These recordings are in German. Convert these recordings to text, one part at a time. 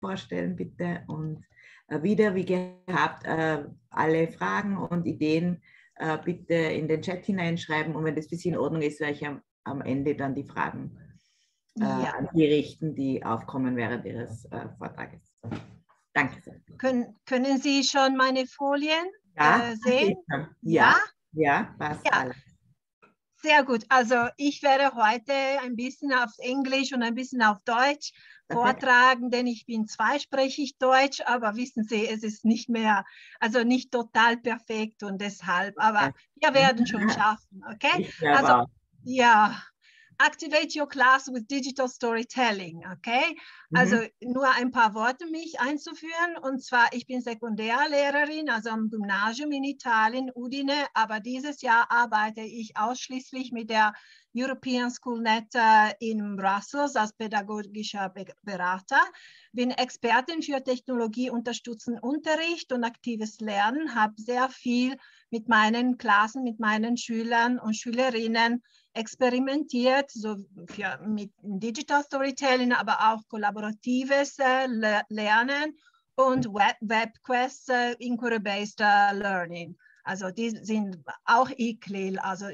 vorstellen, bitte. Und äh, wieder, wie gehabt, äh, alle Fragen und Ideen äh, bitte in den Chat hineinschreiben. Und wenn das bis in Ordnung ist, werde ich am, am Ende dann die Fragen äh, ja. an Sie richten, die aufkommen während Ihres äh, Vortrages. Danke sehr. Können, können Sie schon meine Folien ja, sehen? Ja, ja, passt ja. alles. Sehr gut. Also ich werde heute ein bisschen auf Englisch und ein bisschen auf Deutsch vortragen, denn ich bin zweisprachig Deutsch, aber wissen Sie, es ist nicht mehr, also nicht total perfekt und deshalb, aber wir werden schon schaffen, okay? Also ja, Activate Your Class with Digital Storytelling, okay? Also mhm. nur ein paar Worte mich einzuführen. Und zwar, ich bin Sekundärlehrerin, also am Gymnasium in Italien, Udine, aber dieses Jahr arbeite ich ausschließlich mit der European Schoolnet in Brussels als pädagogischer Berater. Bin Expertin für Technologie unterstützen Unterricht und aktives Lernen, habe sehr viel mit meinen Klassen, mit meinen Schülern und Schülerinnen experimentiert, so für, mit Digital Storytelling, aber auch kollaboratives äh, Lernen und Web, WebQuest äh, Inquiry-Based äh, Learning. Also die sind auch ICLIL, also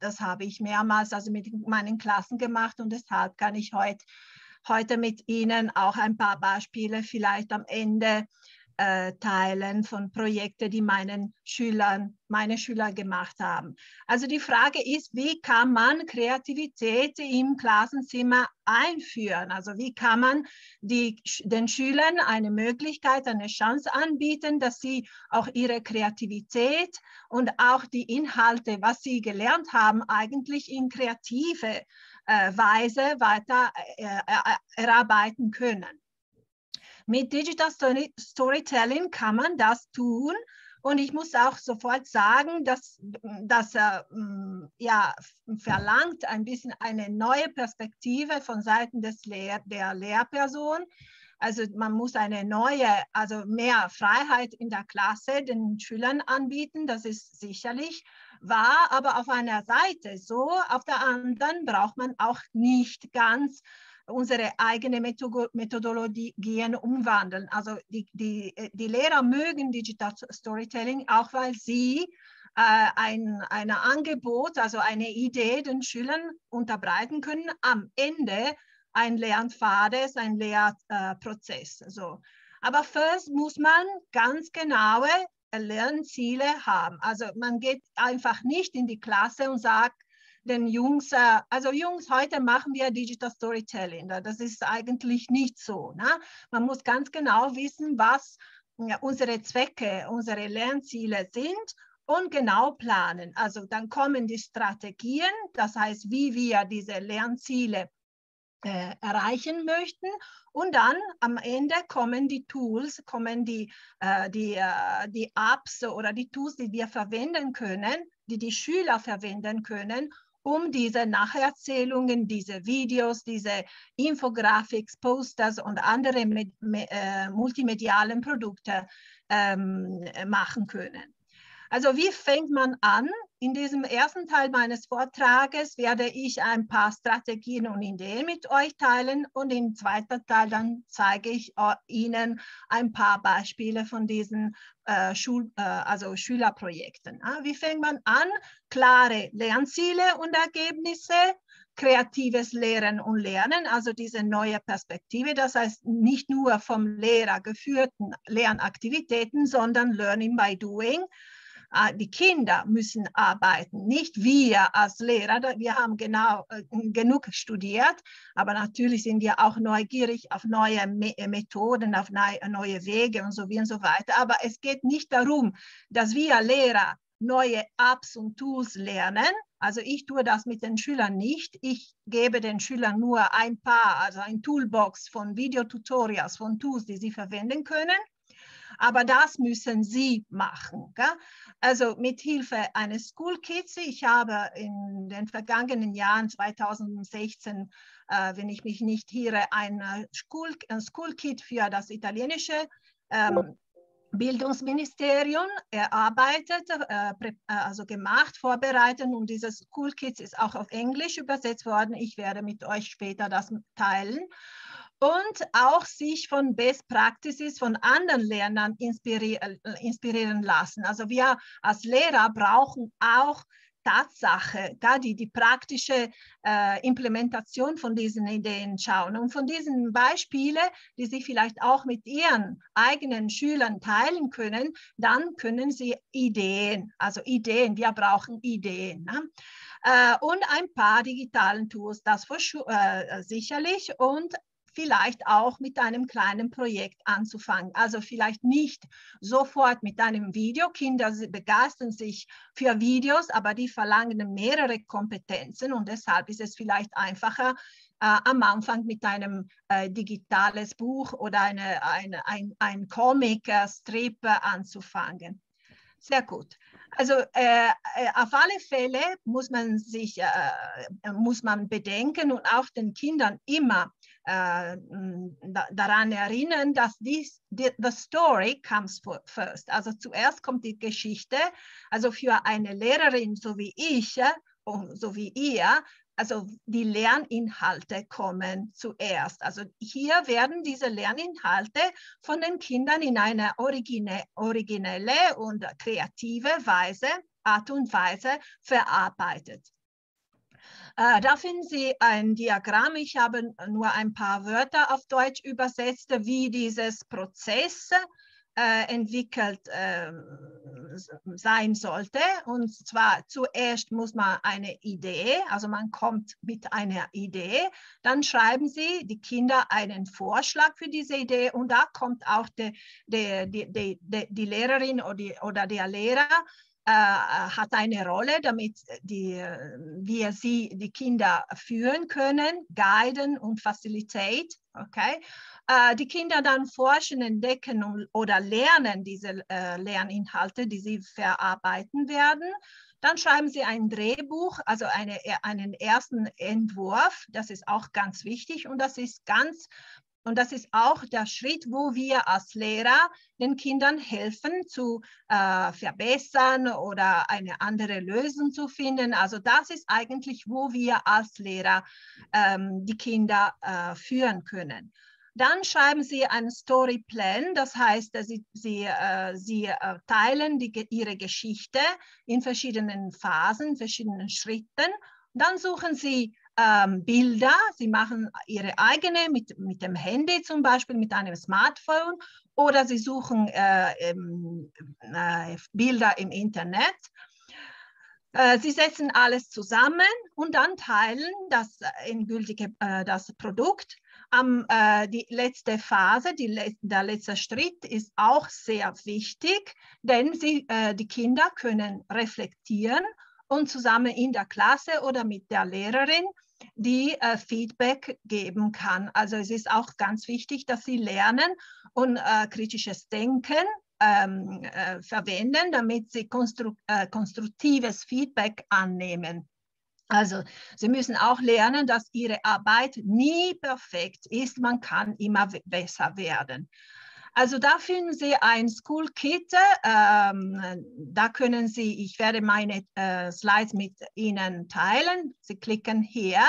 das habe ich mehrmals also mit meinen Klassen gemacht und deshalb kann ich heute, heute mit Ihnen auch ein paar Beispiele vielleicht am Ende äh, teilen von Projekten, die meinen Schülern, meine Schüler gemacht haben. Also die Frage ist, wie kann man Kreativität im Klassenzimmer einführen? Also wie kann man die, den Schülern eine Möglichkeit, eine Chance anbieten, dass sie auch ihre Kreativität und auch die Inhalte, was sie gelernt haben, eigentlich in kreative äh, Weise weiter äh, äh erarbeiten können. Mit Digital Storytelling kann man das tun. Und ich muss auch sofort sagen, dass das äh, ja, verlangt ein bisschen eine neue Perspektive von Seiten des Lehr der Lehrperson. Also man muss eine neue, also mehr Freiheit in der Klasse den Schülern anbieten. Das ist sicherlich wahr, aber auf einer Seite so, auf der anderen braucht man auch nicht ganz unsere eigene Methodologien umwandeln. Also die, die, die Lehrer mögen Digital Storytelling, auch weil sie äh, ein, ein Angebot, also eine Idee den Schülern unterbreiten können. Am Ende ein Lernpfades, ein Lehrprozess. Äh. Aber first muss man ganz genaue Lernziele haben. Also man geht einfach nicht in die Klasse und sagt, den Jungs, äh, also Jungs, heute machen wir Digital Storytelling. Das ist eigentlich nicht so. Ne? Man muss ganz genau wissen, was unsere Zwecke, unsere Lernziele sind und genau planen. Also dann kommen die Strategien, das heißt, wie wir diese Lernziele äh, erreichen möchten. Und dann am Ende kommen die Tools, kommen die, äh, die, äh, die Apps oder die Tools, die wir verwenden können, die die Schüler verwenden können, um diese Nacherzählungen, diese Videos, diese Infographics, Posters und andere mit, äh, multimedialen Produkte ähm, machen können. Also wie fängt man an? In diesem ersten Teil meines Vortrages werde ich ein paar Strategien und Ideen mit euch teilen und im zweiten Teil dann zeige ich äh, Ihnen ein paar Beispiele von diesen äh, Schul, äh, also Schülerprojekten. Ah, wie fängt man an? Klare Lernziele und Ergebnisse, kreatives Lehren und Lernen, also diese neue Perspektive, das heißt nicht nur vom Lehrer geführten Lernaktivitäten, sondern Learning by Doing die Kinder müssen arbeiten, nicht wir als Lehrer. Wir haben genau äh, genug studiert, aber natürlich sind wir auch neugierig auf neue äh, Methoden, auf neue Wege und so wie und so weiter. Aber es geht nicht darum, dass wir Lehrer neue Apps und Tools lernen. Also ich tue das mit den Schülern nicht. Ich gebe den Schülern nur ein paar, also ein Toolbox von Videotutorials, von Tools, die sie verwenden können. Aber das müssen Sie machen. Gell? Also mit Hilfe eines School Kits. Ich habe in den vergangenen Jahren 2016, äh, wenn ich mich nicht irre, ein äh, School, ein School Kit für das italienische ähm, Bildungsministerium erarbeitet, äh, äh, also gemacht, vorbereitet und dieses School Kits ist auch auf Englisch übersetzt worden. Ich werde mit euch später das teilen. Und auch sich von Best Practices von anderen Lernern inspirieren, inspirieren lassen. Also wir als Lehrer brauchen auch Tatsache, da die, die praktische äh, Implementation von diesen Ideen schauen. Und von diesen Beispielen, die Sie vielleicht auch mit Ihren eigenen Schülern teilen können, dann können Sie Ideen, also Ideen, wir brauchen Ideen. Ne? Äh, und ein paar digitalen Tools, das für, äh, sicherlich. Und vielleicht auch mit einem kleinen Projekt anzufangen. Also vielleicht nicht sofort mit einem Video. Kinder begeistern sich für Videos, aber die verlangen mehrere Kompetenzen und deshalb ist es vielleicht einfacher, äh, am Anfang mit einem äh, digitales Buch oder eine, eine, ein, ein Comic-Strip äh, anzufangen. Sehr gut. Also äh, äh, auf alle Fälle muss man sich, äh, muss man bedenken und auch den Kindern immer äh, da, daran erinnern, dass dies, die, the story comes first. Also zuerst kommt die Geschichte. Also für eine Lehrerin so wie ich und so wie ihr, also die Lerninhalte kommen zuerst. Also hier werden diese Lerninhalte von den Kindern in einer origine, originelle und kreative Weise, Art und Weise verarbeitet. Äh, da finden Sie ein Diagramm. Ich habe nur ein paar Wörter auf Deutsch übersetzt, wie dieses Prozess äh, entwickelt äh, sein sollte. Und zwar zuerst muss man eine Idee, also man kommt mit einer Idee, dann schreiben Sie die Kinder einen Vorschlag für diese Idee und da kommt auch die, die, die, die, die Lehrerin oder, oder der Lehrer hat eine Rolle, damit die, wir sie, die Kinder führen können, guiden und facilitate. Okay? Äh, die Kinder dann forschen, entdecken und, oder lernen diese äh, Lerninhalte, die sie verarbeiten werden. Dann schreiben sie ein Drehbuch, also eine, einen ersten Entwurf. Das ist auch ganz wichtig und das ist ganz und das ist auch der Schritt, wo wir als Lehrer den Kindern helfen zu äh, verbessern oder eine andere Lösung zu finden. Also das ist eigentlich, wo wir als Lehrer ähm, die Kinder äh, führen können. Dann schreiben Sie einen Storyplan, das heißt, Sie, Sie, äh, Sie äh, teilen die, Ihre Geschichte in verschiedenen Phasen, verschiedenen Schritten. Dann suchen Sie ähm, Bilder, sie machen ihre eigene mit, mit dem Handy zum Beispiel, mit einem Smartphone oder sie suchen äh, äh, Bilder im Internet. Äh, sie setzen alles zusammen und dann teilen das endgültige äh, das Produkt. Am, äh, die letzte Phase, die, der letzte Schritt ist auch sehr wichtig, denn sie, die Kinder können reflektieren und zusammen in der Klasse oder mit der Lehrerin die äh, Feedback geben kann. Also es ist auch ganz wichtig, dass sie lernen und äh, kritisches Denken ähm, äh, verwenden, damit sie konstru äh, konstruktives Feedback annehmen. Also Sie müssen auch lernen, dass Ihre Arbeit nie perfekt ist. Man kann immer besser werden. Also da finden Sie ein School Kit. Ähm, da können Sie, ich werde meine äh, Slides mit Ihnen teilen. Sie klicken hier.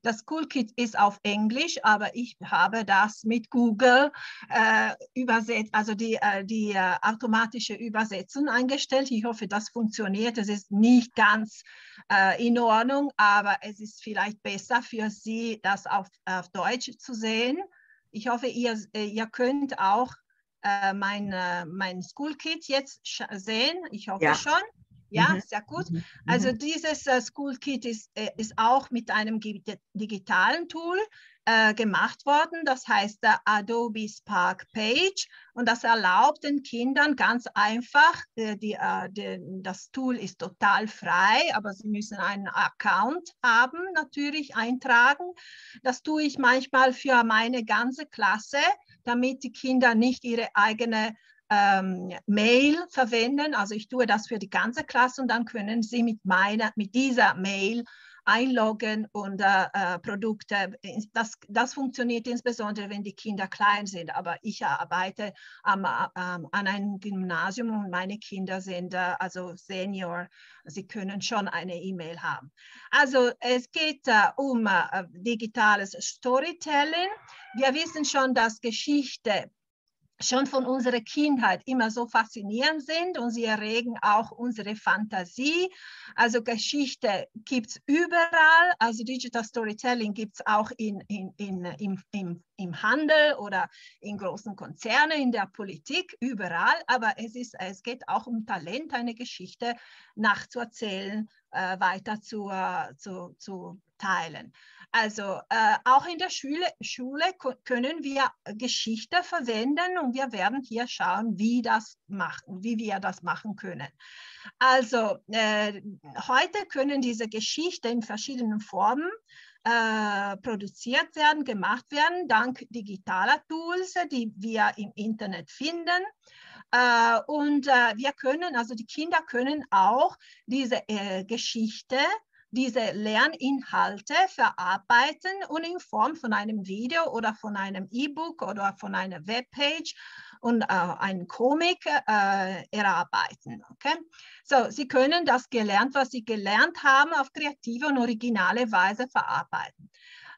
Das School Kit ist auf Englisch, aber ich habe das mit Google äh, übersetzt, also die, äh, die äh, automatische Übersetzung eingestellt. Ich hoffe, das funktioniert. Es ist nicht ganz äh, in Ordnung, aber es ist vielleicht besser für Sie, das auf, auf Deutsch zu sehen. Ich hoffe, ihr, äh, ihr könnt auch äh, mein, äh, mein School Kit jetzt sehen. Ich hoffe ja. schon. Ja, mhm. sehr gut. Mhm. Also mhm. dieses äh, School Kit ist, äh, ist auch mit einem digitalen Tool äh, gemacht worden. Das heißt der Adobe Spark Page und das erlaubt den Kindern ganz einfach, äh, die, äh, die, das Tool ist total frei, aber sie müssen einen Account haben, natürlich eintragen. Das tue ich manchmal für meine ganze Klasse, damit die Kinder nicht ihre eigene ähm, Mail verwenden. Also ich tue das für die ganze Klasse und dann können sie mit meiner, mit dieser Mail einloggen und äh, Produkte. Das, das funktioniert insbesondere, wenn die Kinder klein sind. Aber ich arbeite am, ähm, an einem Gymnasium und meine Kinder sind äh, also Senior. Sie können schon eine E-Mail haben. Also es geht äh, um äh, digitales Storytelling. Wir wissen schon, dass Geschichte schon von unserer Kindheit immer so faszinierend sind und sie erregen auch unsere Fantasie. Also Geschichte gibt es überall, also Digital Storytelling gibt es auch in, in, in, im, im, im Handel oder in großen Konzernen, in der Politik, überall. Aber es, ist, es geht auch um Talent, eine Geschichte nachzuerzählen, äh, weiter zu, äh, zu, zu teilen. Also äh, auch in der Schule, Schule können wir Geschichte verwenden und wir werden hier schauen, wie, das machen, wie wir das machen können. Also äh, heute können diese Geschichten in verschiedenen Formen äh, produziert werden, gemacht werden, dank digitaler Tools, die wir im Internet finden. Uh, und uh, wir können, also die Kinder können auch diese äh, Geschichte diese Lerninhalte verarbeiten und in Form von einem Video oder von einem E-Book oder von einer Webpage und äh, einem Comic äh, erarbeiten. Okay? So, Sie können das gelernt, was Sie gelernt haben, auf kreative und originale Weise verarbeiten.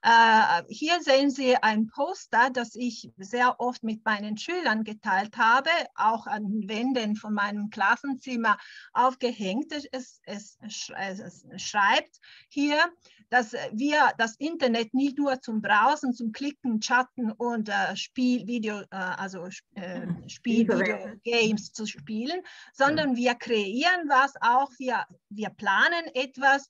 Äh, hier sehen Sie ein Poster, das ich sehr oft mit meinen Schülern geteilt habe, auch an Wänden von meinem Klassenzimmer aufgehängt. Es, es, es schreibt hier, dass wir das Internet nicht nur zum Browsen, zum Klicken, Chatten und äh, Spiel, Video, äh, also äh, Spiel, Video, Games zu spielen, sondern wir kreieren was auch, wir, wir planen etwas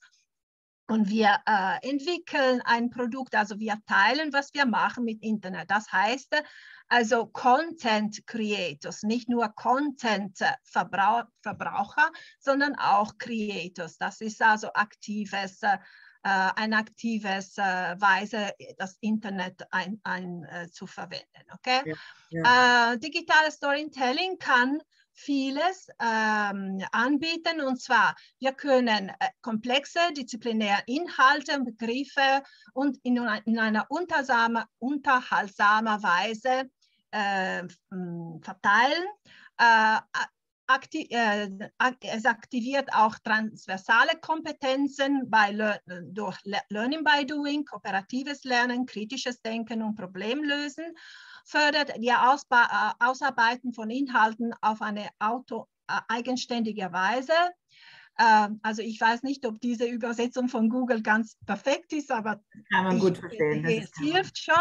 und wir äh, entwickeln ein Produkt, also wir teilen, was wir machen mit Internet. Das heißt also Content Creators, nicht nur Content Verbrauch, Verbraucher, sondern auch Creators. Das ist also aktives, äh, ein aktives äh, Weise, das Internet ein, ein, äh, zu verwenden. Okay? Ja, ja. Äh, digitales Storytelling kann vieles ähm, anbieten. Und zwar, wir können äh, komplexe disziplinäre Inhalte Begriffe und in, in einer unterhaltsamer Weise äh, verteilen. Äh, Akti äh, es aktiviert auch transversale Kompetenzen bei Le durch Le Learning by Doing, kooperatives Lernen, kritisches Denken und Problemlösen fördert die Ausba äh, Ausarbeiten von Inhalten auf eine auto, äh, eigenständige Weise. Ähm, also ich weiß nicht, ob diese Übersetzung von Google ganz perfekt ist, aber kann man ich, gut verstehen. Es hilft schon.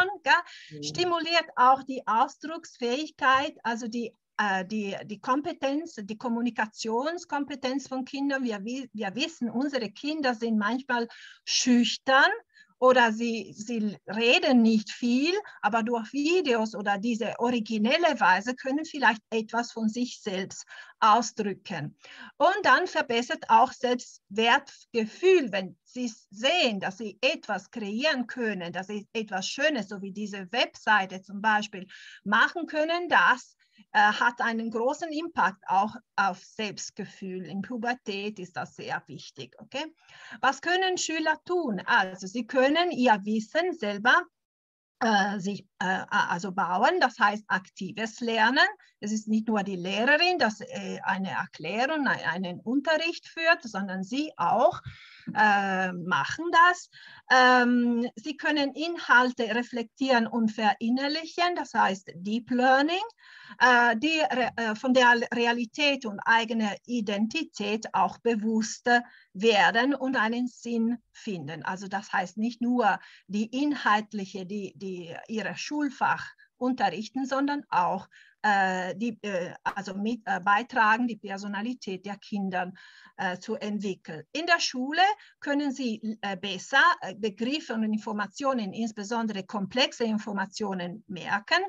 Mhm. Stimuliert auch die Ausdrucksfähigkeit, also die äh, die, die Kompetenz, die Kommunikationskompetenz von Kindern. Wir, wir wissen, unsere Kinder sind manchmal schüchtern oder sie, sie reden nicht viel, aber durch Videos oder diese originelle Weise können vielleicht etwas von sich selbst ausdrücken. Und dann verbessert auch Selbstwertgefühl, wenn sie sehen, dass sie etwas kreieren können, dass sie etwas Schönes, so wie diese Webseite zum Beispiel, machen können, das äh, hat einen großen Impact auch auf Selbstgefühl. In Pubertät ist das sehr wichtig. Okay? Was können Schüler tun? Also sie können ihr Wissen selber äh, sich also bauen, das heißt aktives Lernen. Es ist nicht nur die Lehrerin, das äh, eine Erklärung, einen Unterricht führt, sondern sie auch äh, machen das. Ähm, sie können Inhalte reflektieren und verinnerlichen, das heißt Deep Learning, äh, die äh, von der Realität und eigener Identität auch bewusst werden und einen Sinn finden. Also das heißt nicht nur die inhaltliche, die, die ihre Schulfach unterrichten, sondern auch äh, die, äh, also mit, äh, beitragen, die Personalität der Kinder äh, zu entwickeln. In der Schule können sie äh, besser äh, Begriffe und Informationen, insbesondere komplexe Informationen, merken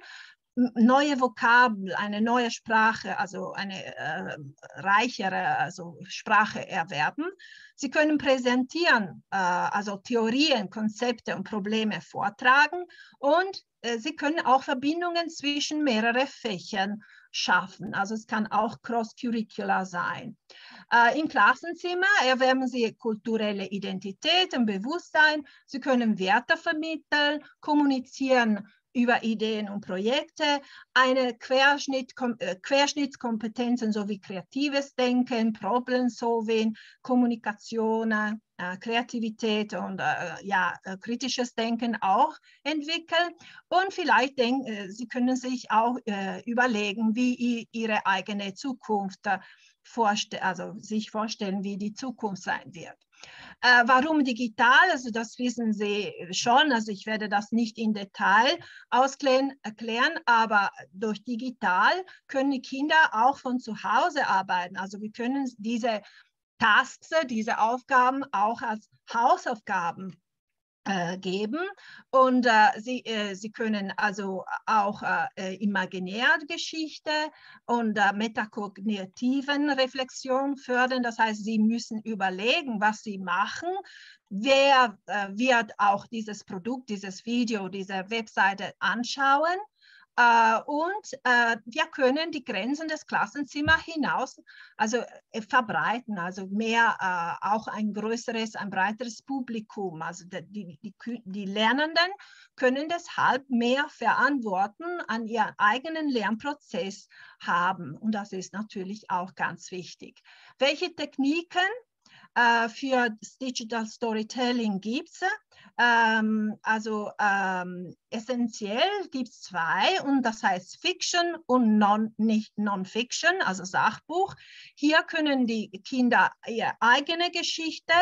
neue Vokabel, eine neue Sprache, also eine äh, reichere also Sprache erwerben. Sie können präsentieren, äh, also Theorien, Konzepte und Probleme vortragen und äh, Sie können auch Verbindungen zwischen mehreren Fächern schaffen. Also es kann auch cross-curricular sein. Äh, Im Klassenzimmer erwärmen Sie kulturelle Identität und Bewusstsein. Sie können Werte vermitteln, kommunizieren über Ideen und Projekte, eine Querschnitt, äh, Querschnittskompetenzen sowie kreatives Denken, Problem-Solving, Kommunikation, äh, Kreativität und äh, ja, kritisches Denken auch entwickeln. Und vielleicht denk, äh, Sie können sich auch überlegen, wie Ihre eigene Zukunft vorstellen, also sich vorstellen, wie die Zukunft sein wird. Äh, warum digital? Also das wissen Sie schon. Also ich werde das nicht in Detail ausklären, erklären, aber durch digital können die Kinder auch von zu Hause arbeiten. Also wir können diese Tasks, diese Aufgaben auch als Hausaufgaben geben und äh, sie, äh, sie können also auch äh, Imaginärgeschichte und äh, metakognitiven Reflexion fördern. Das heißt, sie müssen überlegen, was sie machen. Wer äh, wird auch dieses Produkt, dieses Video, diese Webseite anschauen? Äh, und äh, wir können die Grenzen des Klassenzimmers hinaus also äh, verbreiten, also mehr auch ein größeres, ein breiteres Publikum. Also die, die, die Lernenden können deshalb mehr Verantwortung an ihren eigenen Lernprozess haben. Und das ist natürlich auch ganz wichtig. Welche Techniken äh, für Digital Storytelling gibt es? Ähm, also ähm, essentiell gibt es zwei und das heißt Fiction und non, nicht Non-Fiction, also Sachbuch. Hier können die Kinder ihre eigene Geschichte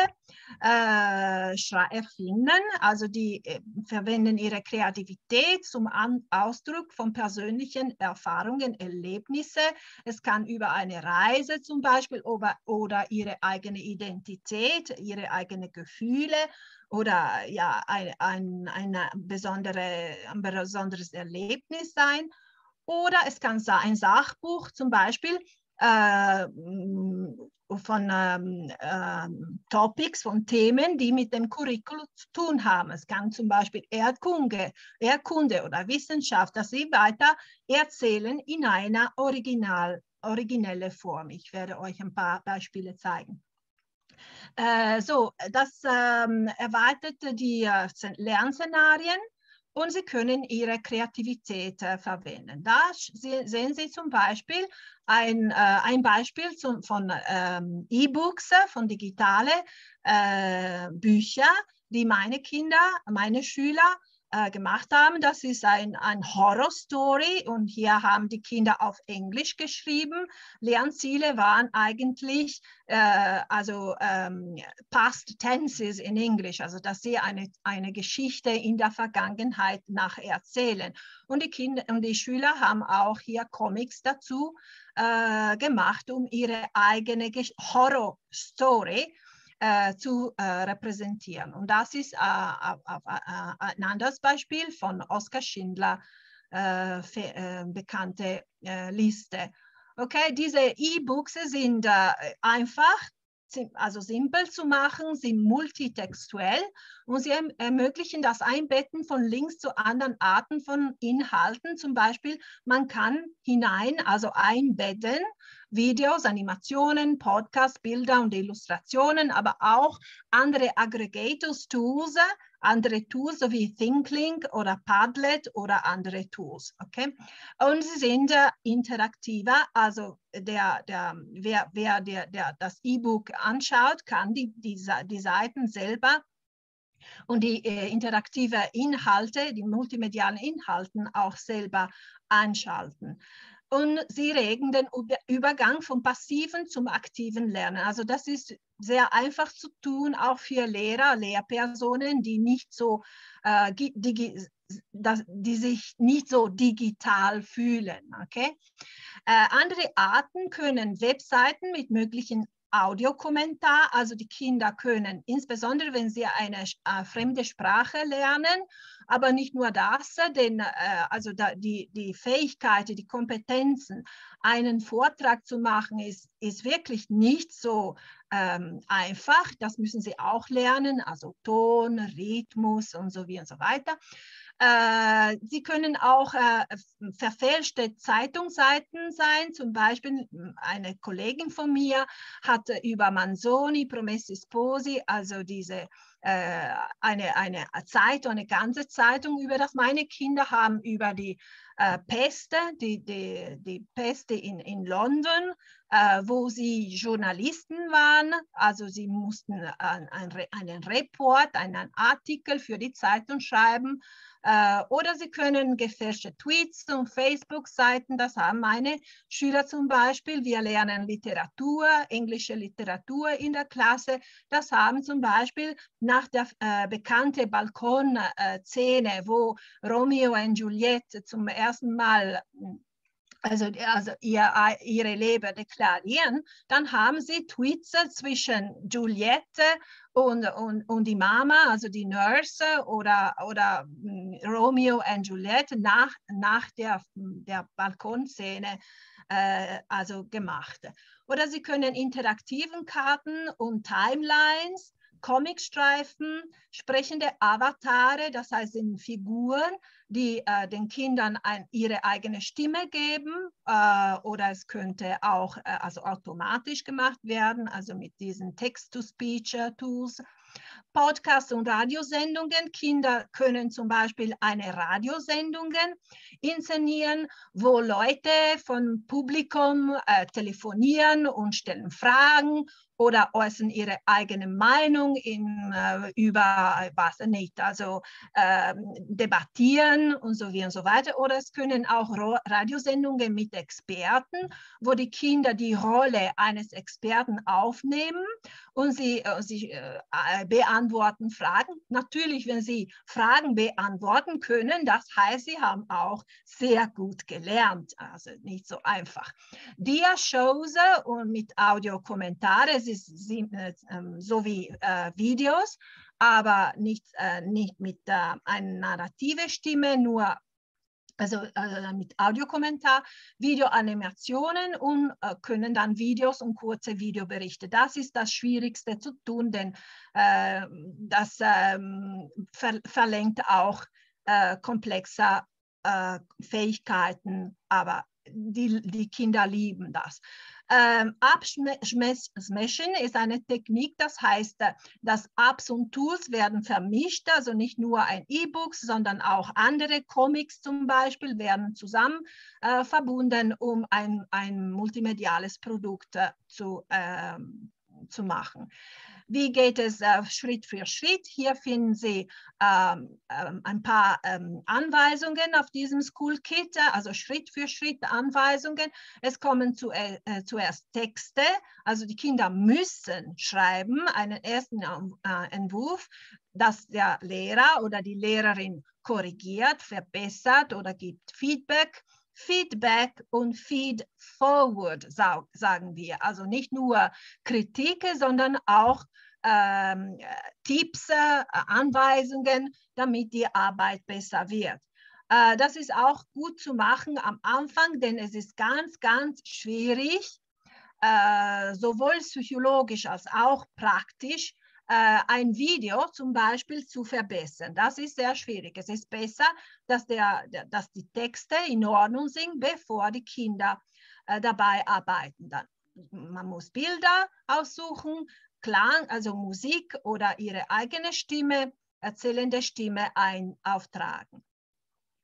äh, erfinden, also die äh, verwenden ihre Kreativität zum An Ausdruck von persönlichen Erfahrungen, Erlebnisse. Es kann über eine Reise zum Beispiel oder, oder ihre eigene Identität, ihre eigenen Gefühle oder ja, ein, ein, eine besondere, ein besonderes Erlebnis sein. Oder es kann ein Sachbuch zum Beispiel äh, von ähm, äh, Topics, von Themen, die mit dem Curriculum zu tun haben. Es kann zum Beispiel Erdkunde, Erdkunde oder Wissenschaft, dass sie weiter erzählen in einer original, originelle Form. Ich werde euch ein paar Beispiele zeigen. Äh, so, das ähm, erweitert die äh, Lernszenarien und Sie können Ihre Kreativität äh, verwenden. Da sehen Sie zum Beispiel ein, ein Beispiel zum, von ähm, E-Books, von digitalen äh, Büchern, die meine Kinder, meine Schüler äh, gemacht haben. Das ist ein, ein Horror-Story und hier haben die Kinder auf Englisch geschrieben. Lernziele waren eigentlich äh, also ähm, Past Tenses in Englisch, also dass sie eine, eine Geschichte in der Vergangenheit nacherzählen. Und die Kinder und die Schüler haben auch hier Comics dazu äh, gemacht, um ihre eigene Horror-Story äh, zu äh, repräsentieren. Und das ist äh, ein anderes Beispiel von Oskar Schindler, bekannte Liste. Okay, diese E-Books sind einfach also simpel zu machen, sind multitextuell und sie erm-, ermöglichen das Einbetten von Links zu anderen Arten von Inhalten. Zum Beispiel, man kann hinein, also einbetten, Videos, Animationen, Podcasts, Bilder und Illustrationen, aber auch andere Aggregators-Tools, andere Tools sowie ThinkLink oder Padlet oder andere Tools. Okay? Und sie sind äh, interaktiver, also der, der, wer, wer der, der das E-Book anschaut, kann die, die, die Seiten selber und die äh, interaktive Inhalte, die multimedialen Inhalten auch selber einschalten und sie regen den Übergang vom passiven zum aktiven Lernen. Also das ist sehr einfach zu tun, auch für Lehrer, Lehrpersonen, die nicht so, äh, die, die, sich nicht so digital fühlen. Okay? Äh, andere Arten können Webseiten mit möglichen Audiokommentar. Also die Kinder können, insbesondere wenn sie eine äh, fremde Sprache lernen, aber nicht nur das, denn äh, also da, die, die Fähigkeiten, die Kompetenzen, einen Vortrag zu machen, ist, ist wirklich nicht so ähm, einfach. Das müssen sie auch lernen, also Ton, Rhythmus und so wie und so weiter. Äh, sie können auch äh, verfälschte Zeitungsseiten sein. Zum Beispiel eine Kollegin von mir hat über Manzoni, Promessi Sposi, also diese eine, eine Zeitung, eine ganze Zeitung über das. Meine Kinder haben über die äh, Peste, die, die, die Peste in, in London, äh, wo sie Journalisten waren. Also sie mussten ein, ein, einen Report, einen Artikel für die Zeitung schreiben. Äh, oder Sie können gefälschte Tweets und Facebook-Seiten, das haben meine Schüler zum Beispiel. Wir lernen Literatur, englische Literatur in der Klasse. Das haben zum Beispiel nach der äh, bekannten Balkonszene, wo Romeo und Juliette zum ersten Mal also, also ihr, ihre Leben deklarieren, dann haben sie Tweets zwischen Juliette und, und, und die Mama, also die Nurse oder, oder hm, Romeo und Juliette nach, nach der, der Balkonszene äh, also gemacht. Oder sie können interaktiven Karten und Timelines Comicstreifen, sprechende Avatare, das heißt sind Figuren, die äh, den Kindern ein, ihre eigene Stimme geben äh, oder es könnte auch äh, also automatisch gemacht werden, also mit diesen Text-to-Speech-Tools. Podcasts und Radiosendungen. Kinder können zum Beispiel eine Radiosendung inszenieren, wo Leute vom Publikum äh, telefonieren und stellen Fragen oder äußern ihre eigene Meinung in, äh, über was nicht, also äh, debattieren und so wie und so weiter. Oder es können auch Radiosendungen mit Experten, wo die Kinder die Rolle eines Experten aufnehmen und sie, äh, sie äh, beantworten Fragen. Natürlich, wenn sie Fragen beantworten können, das heißt, sie haben auch sehr gut gelernt, also nicht so einfach. Dia-Shows und mit Audiokommentare, äh, ähm, sowie äh, Videos, aber nicht, äh, nicht mit äh, einer narrative Stimme, nur also äh, mit Audiokommentar, Videoanimationen und äh, können dann Videos und kurze Videoberichte. Das ist das Schwierigste zu tun, denn äh, das ähm, ver verlenkt auch äh, komplexe äh, Fähigkeiten, aber die, die Kinder lieben das. Ähm, Absmashen ist eine Technik, das heißt, äh, dass Apps und Tools werden vermischt, also nicht nur ein E-Book, sondern auch andere Comics zum Beispiel werden zusammen äh, verbunden, um ein, ein multimediales Produkt zu, äh, zu machen. Wie geht es äh, Schritt für Schritt? Hier finden Sie ähm, ähm, ein paar ähm, Anweisungen auf diesem School Kit, also Schritt für Schritt Anweisungen. Es kommen zu, äh, äh zuerst Texte, also die Kinder müssen schreiben, einen ersten äh, Entwurf, dass der Lehrer oder die Lehrerin korrigiert, verbessert oder gibt Feedback. Feedback und Feed Forward, sagen wir. Also nicht nur Kritik, sondern auch ähm, Tipps, äh, Anweisungen, damit die Arbeit besser wird. Äh, das ist auch gut zu machen am Anfang, denn es ist ganz, ganz schwierig, äh, sowohl psychologisch als auch praktisch, äh, ein Video zum Beispiel zu verbessern. Das ist sehr schwierig. Es ist besser, dass, der, dass die Texte in Ordnung sind, bevor die Kinder äh, dabei arbeiten. Dann, man muss Bilder aussuchen, Klang, also Musik oder ihre eigene Stimme, erzählende Stimme ein, auftragen.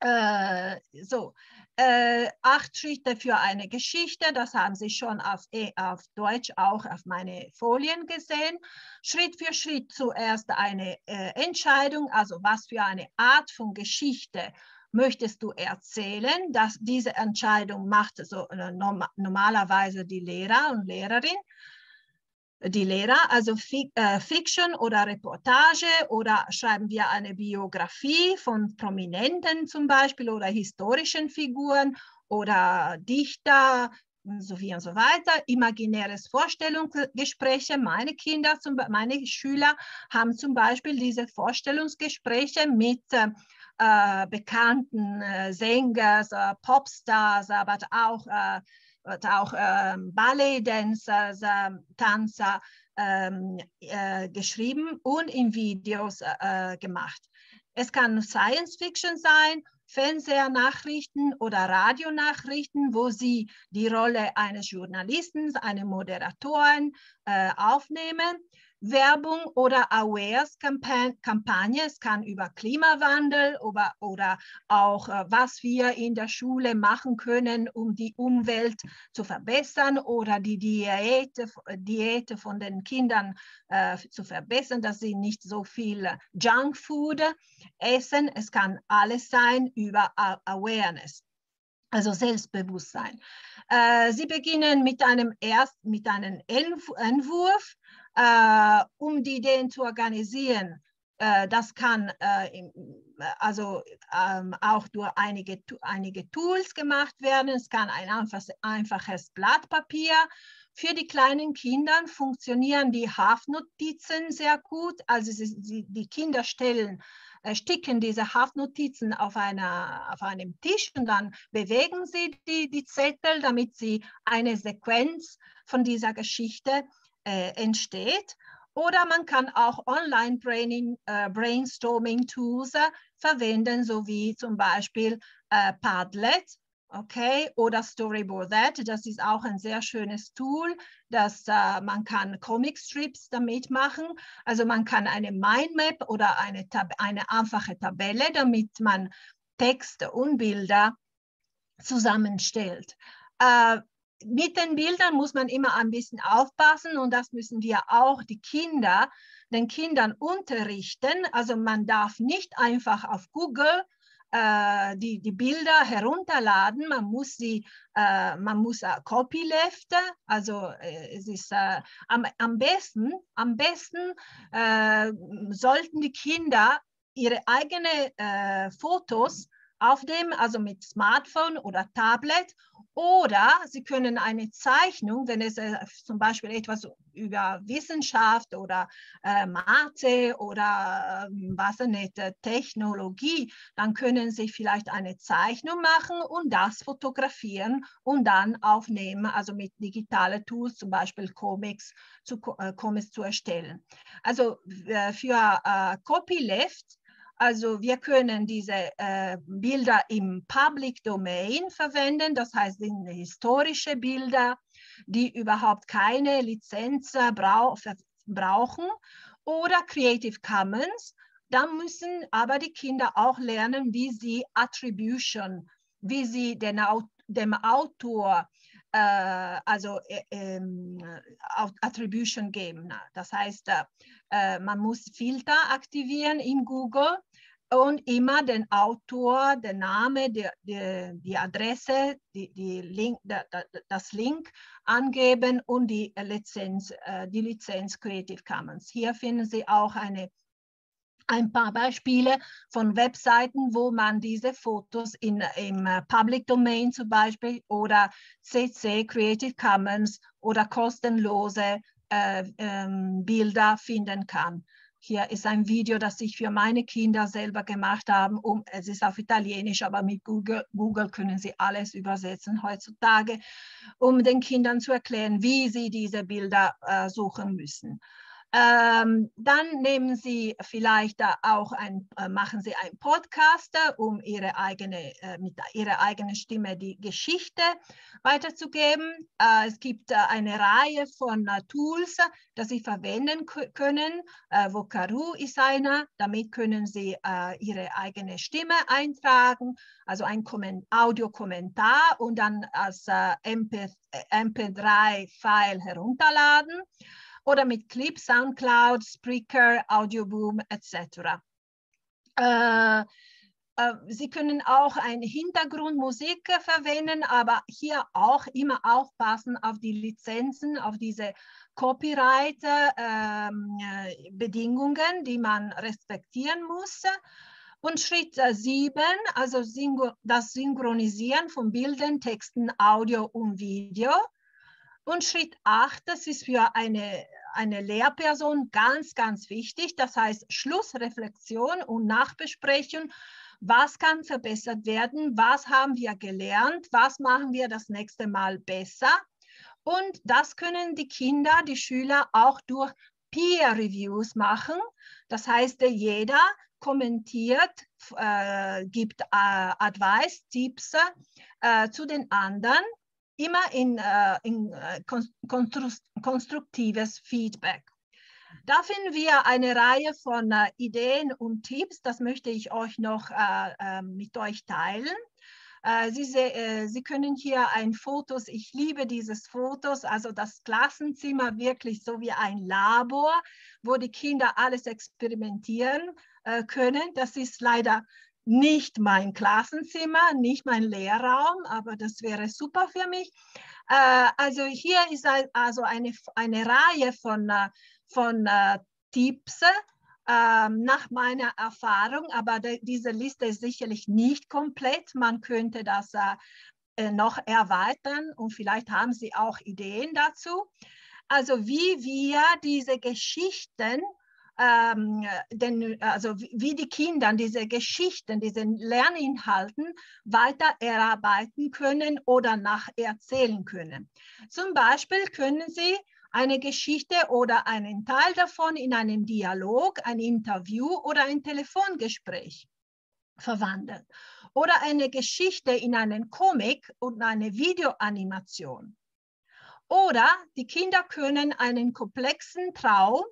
Äh, so, äh, acht Schritte für eine Geschichte, das haben Sie schon auf, e, auf Deutsch auch auf meine Folien gesehen. Schritt für Schritt zuerst eine äh, Entscheidung, also was für eine Art von Geschichte möchtest du erzählen. Dass diese Entscheidung macht so äh, normalerweise die Lehrer und Lehrerin die Lehrer, also äh, Fiction oder Reportage oder schreiben wir eine Biografie von Prominenten zum Beispiel oder historischen Figuren oder Dichter, sowie und so weiter. Imaginäres Vorstellungsgespräche. Meine Kinder, meine Schüler haben zum Beispiel diese Vorstellungsgespräche mit äh, bekannten äh, Sängers, äh, Popstars, aber auch, äh, auch ähm, Ballet-Dancers, ähm, äh, geschrieben und in Videos äh, gemacht. Es kann Science Fiction sein Fernsehnachrichten oder Radionachrichten, wo sie die Rolle eines Journalisten, eines Moderatoren äh, aufnehmen. Werbung oder Awares-Kampagne. Es kann über Klimawandel oder, oder auch, äh, was wir in der Schule machen können, um die Umwelt zu verbessern oder die Diäte, Diäte von den Kindern äh, zu verbessern, dass sie nicht so viel Junkfood essen. Es kann alles sein über Awareness also Selbstbewusstsein. Äh, sie beginnen mit einem, erst, mit einem Entwurf äh, um die Ideen zu organisieren. Äh, das kann äh, also ähm, auch durch einige, einige Tools gemacht werden. Es kann ein einfaches, einfaches Blatt Papier. Für die kleinen Kinder funktionieren die Haftnotizen sehr gut. Also sie, die Kinder stellen sticken diese Haftnotizen auf, einer, auf einem Tisch und dann bewegen sie die, die Zettel, damit sie eine Sequenz von dieser Geschichte äh, entsteht. Oder man kann auch Online-Brainstorming-Tools äh, verwenden, so wie zum Beispiel äh, Padlet okay, oder Storyboard. Das ist auch ein sehr schönes Tool, dass äh, man kann Comic-Strips damit machen. Also man kann eine Mindmap oder eine, Tab eine einfache Tabelle, damit man Texte und Bilder zusammenstellt. Äh, mit den Bildern muss man immer ein bisschen aufpassen und das müssen wir auch die Kinder, den Kindern unterrichten. Also man darf nicht einfach auf Google äh, die, die Bilder herunterladen. Man muss sie, äh, man muss äh, Copyleft, also äh, es ist äh, am, am besten, am besten äh, sollten die Kinder ihre eigenen Fotos auf dem, also mit Smartphone oder Tablet oder Sie können eine Zeichnung, wenn es äh, zum Beispiel etwas über Wissenschaft oder äh, Mathe oder äh, was nicht, äh, Technologie, dann können Sie vielleicht eine Zeichnung machen und das fotografieren und dann aufnehmen, also mit digitalen Tools, zum Beispiel Comics zu, äh, Comics zu erstellen. Also äh, für Copyleft also wir können diese äh, Bilder im Public Domain verwenden, das heißt sind historische Bilder, die überhaupt keine Lizenz brau brauchen oder Creative Commons. Da müssen aber die Kinder auch lernen, wie sie Attribution, wie sie den, dem Autor äh, also äh, ähm, Attribution geben. Das heißt, äh, man muss Filter aktivieren in Google und immer den Autor, den Name, die, die, die Adresse, die, die Link, das Link angeben und die Lizenz, die Lizenz Creative Commons. Hier finden Sie auch eine ein paar Beispiele von Webseiten, wo man diese Fotos in, im äh, Public Domain zum Beispiel oder CC Creative Commons oder kostenlose äh, ähm, Bilder finden kann. Hier ist ein Video, das ich für meine Kinder selber gemacht habe. Um, es ist auf Italienisch, aber mit Google, Google können Sie alles übersetzen heutzutage, um den Kindern zu erklären, wie sie diese Bilder äh, suchen müssen. Ähm, dann nehmen Sie vielleicht auch ein, äh, machen Sie einen Podcast, um Ihre eigene, äh, mit Ihrer eigenen Stimme die Geschichte weiterzugeben. Äh, es gibt äh, eine Reihe von äh, Tools, die Sie verwenden können. Äh, Vocaru ist einer. Damit können Sie Ihre eigene Stimme eintragen, also ein Audiokommentar und dann als MP, MP3-File herunterladen oder mit Clip, Soundcloud, Spreaker, Audioboom etc. Äh, äh, Sie können auch eine Hintergrundmusik verwenden, aber hier auch immer aufpassen auf die Lizenzen, auf diese Copyright-Bedingungen, ähm, die man respektieren muss. Und Schritt äh, sieben, also das Synchronisieren von Bildern, Texten, Audio und Video. Und Schritt acht, das ist für eine, eine Lehrperson ganz, ganz wichtig. Das heißt Schlussreflexion und Nachbesprechung. Was kann verbessert werden? Was haben wir gelernt? Was machen wir das nächste Mal besser? Und das können die Kinder, die Schüler auch durch Peer Reviews machen. Das heißt, jeder kommentiert, äh, gibt äh, Advice, Tipps äh, zu den anderen, immer in, äh, in äh, konstruktives Feedback. Da finden wir eine Reihe von äh, Ideen und Tipps, das möchte ich euch noch mit euch teilen. Äh, Sie, äh, Sie können hier ein Fotos, ich liebe dieses Fotos, also das Klassenzimmer wirklich so wie ein Labor, wo die Kinder alles experimentieren äh, können. Das ist leider nicht mein Klassenzimmer, nicht mein Lehrraum, aber das wäre super für mich. Also hier ist also eine, eine Reihe von, von Tipps, ähm, nach meiner Erfahrung, aber de, diese Liste ist sicherlich nicht komplett. Man könnte das äh, äh, noch erweitern und vielleicht haben Sie auch Ideen dazu. Also wie wir diese Geschichten ähm, denn, also wie die Kinder diese Geschichten, diese Lerninhalten weiter erarbeiten können oder nacherzählen können. Zum Beispiel können sie eine Geschichte oder einen Teil davon in einen Dialog, ein Interview oder ein Telefongespräch verwandeln oder eine Geschichte in einen Comic und eine Videoanimation. Oder die Kinder können einen komplexen Traum,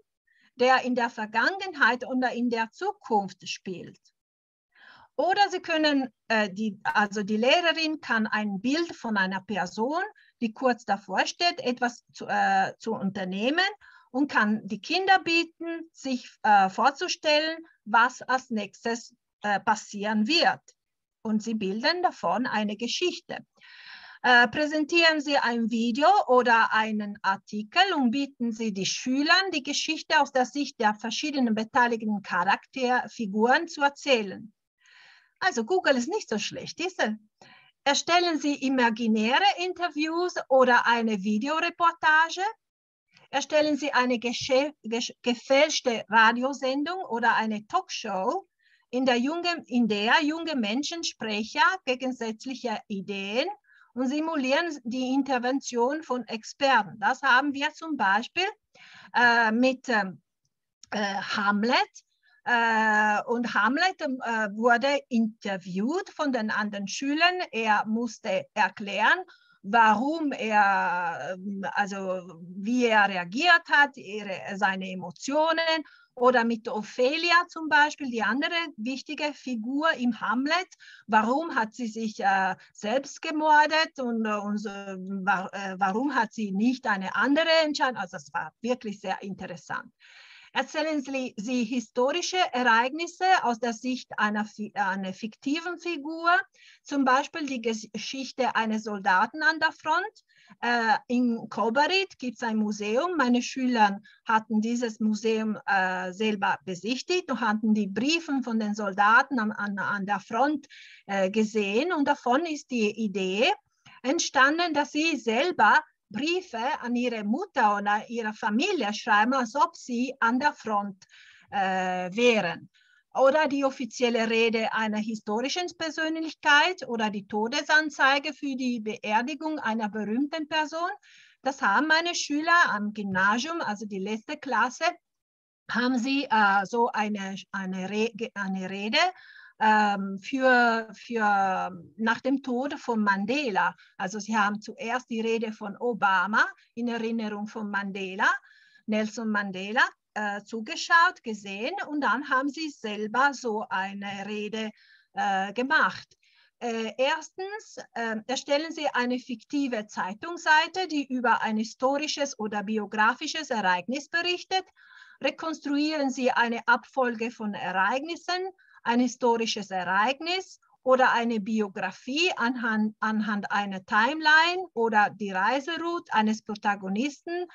der in der Vergangenheit oder in der Zukunft spielt. Oder sie können, äh, die, also die Lehrerin kann ein Bild von einer Person die kurz davor steht, etwas zu, äh, zu unternehmen und kann die Kinder bieten, sich äh, vorzustellen, was als nächstes äh, passieren wird. Und sie bilden davon eine Geschichte. Äh, präsentieren Sie ein Video oder einen Artikel und bieten Sie die Schülern die Geschichte aus der Sicht der verschiedenen beteiligten Charakterfiguren zu erzählen. Also Google ist nicht so schlecht, ist er? Erstellen Sie imaginäre Interviews oder eine Videoreportage? Erstellen Sie eine gefälschte Radiosendung oder eine Talkshow, in der, junge, in der junge Menschen Sprecher gegensätzlicher Ideen und simulieren die Intervention von Experten. Das haben wir zum Beispiel äh, mit äh, Hamlet äh, und Hamlet äh, wurde interviewt von den anderen Schülern. Er musste erklären, warum er, ähm, also wie er reagiert hat, ihre, seine Emotionen. Oder mit Ophelia zum Beispiel, die andere wichtige Figur im Hamlet. Warum hat sie sich äh, selbst gemordet und, und war, äh, warum hat sie nicht eine andere Entscheidung? Also es war wirklich sehr interessant. Erzählen Sie, Sie historische Ereignisse aus der Sicht einer, einer fiktiven Figur, zum Beispiel die Geschichte eines Soldaten an der Front. Äh, in Kobarit gibt es ein Museum. Meine Schüler hatten dieses Museum äh, selber besichtigt und hatten die Briefe von den Soldaten an, an, an der Front äh, gesehen. Und davon ist die Idee entstanden, dass sie selber Briefe an ihre Mutter oder ihre Familie schreiben, als ob sie an der Front äh, wären. Oder die offizielle Rede einer historischen Persönlichkeit oder die Todesanzeige für die Beerdigung einer berühmten Person. Das haben meine Schüler am Gymnasium, also die letzte Klasse, haben sie äh, so eine, eine, Re eine Rede ähm, für, für nach dem Tod von Mandela. Also sie haben zuerst die Rede von Obama in Erinnerung von Mandela, Nelson Mandela, äh, zugeschaut, gesehen und dann haben sie selber so eine Rede äh, gemacht. Äh, erstens äh, erstellen Sie eine fiktive Zeitungsseite, die über ein historisches oder biografisches Ereignis berichtet. Rekonstruieren Sie eine Abfolge von Ereignissen ein historisches Ereignis oder eine Biografie anhand, anhand einer Timeline oder die Reiseroute eines Protagonisten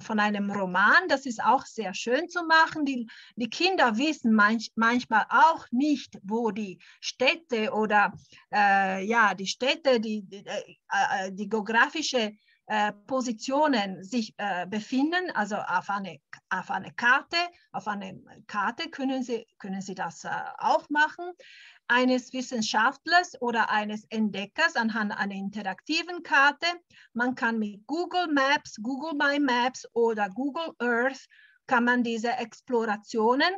von einem Roman. Das ist auch sehr schön zu machen. Die, die Kinder wissen manch, manchmal auch nicht, wo die Städte oder äh, ja, die Städte, die, die, äh, äh die geografische äh, Positionen sich äh, befinden, also auf eine, auf eine Karte, auf eine Karte können Sie, können Sie das äh, auch machen eines Wissenschaftlers oder eines Entdeckers anhand einer interaktiven Karte. Man kann mit Google Maps, Google My Maps oder Google Earth kann man diese Explorationen,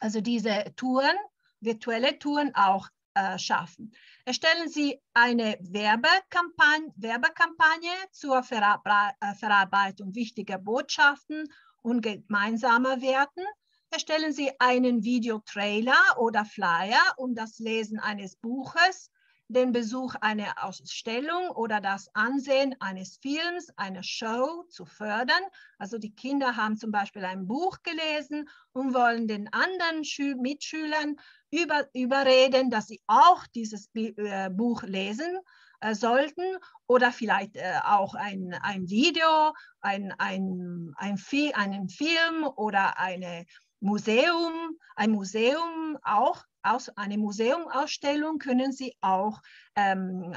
also diese Touren, virtuelle Touren auch äh, schaffen. Erstellen Sie eine Werbekampagne, Werbekampagne zur äh, Verarbeitung wichtiger Botschaften und gemeinsamer Werten Erstellen Sie einen Videotrailer oder Flyer, um das Lesen eines Buches, den Besuch einer Ausstellung oder das Ansehen eines Films, einer Show zu fördern. Also die Kinder haben zum Beispiel ein Buch gelesen und wollen den anderen Schül Mitschülern über, überreden, dass sie auch dieses äh, Buch lesen äh, sollten oder vielleicht äh, auch ein, ein Video, ein, ein, ein, ein, einen Film oder eine Museum, ein Museum auch, aus, eine Museumausstellung können Sie auch ähm,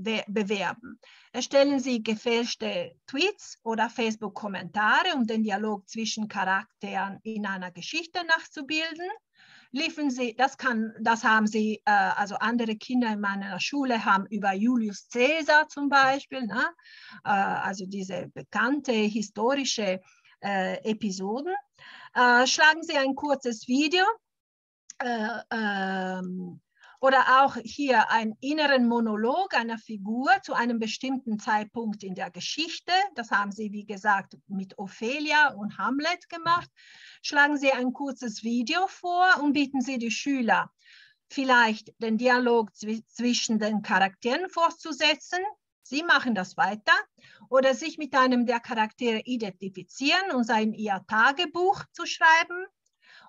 be bewerben. Erstellen Sie gefälschte Tweets oder Facebook-Kommentare, um den Dialog zwischen Charakteren in einer Geschichte nachzubilden. Liefern Sie, das, kann, das haben Sie, äh, also andere Kinder in meiner Schule haben über Julius Caesar zum Beispiel, ne? äh, also diese bekannte historische äh, Episoden. Äh, schlagen Sie ein kurzes Video äh, ähm, oder auch hier einen inneren Monolog einer Figur zu einem bestimmten Zeitpunkt in der Geschichte. Das haben Sie, wie gesagt, mit Ophelia und Hamlet gemacht. Schlagen Sie ein kurzes Video vor und bieten Sie die Schüler vielleicht den Dialog zwischen den Charakteren fortzusetzen. Sie machen das weiter oder sich mit einem der Charaktere identifizieren und sein ihr Tagebuch zu schreiben.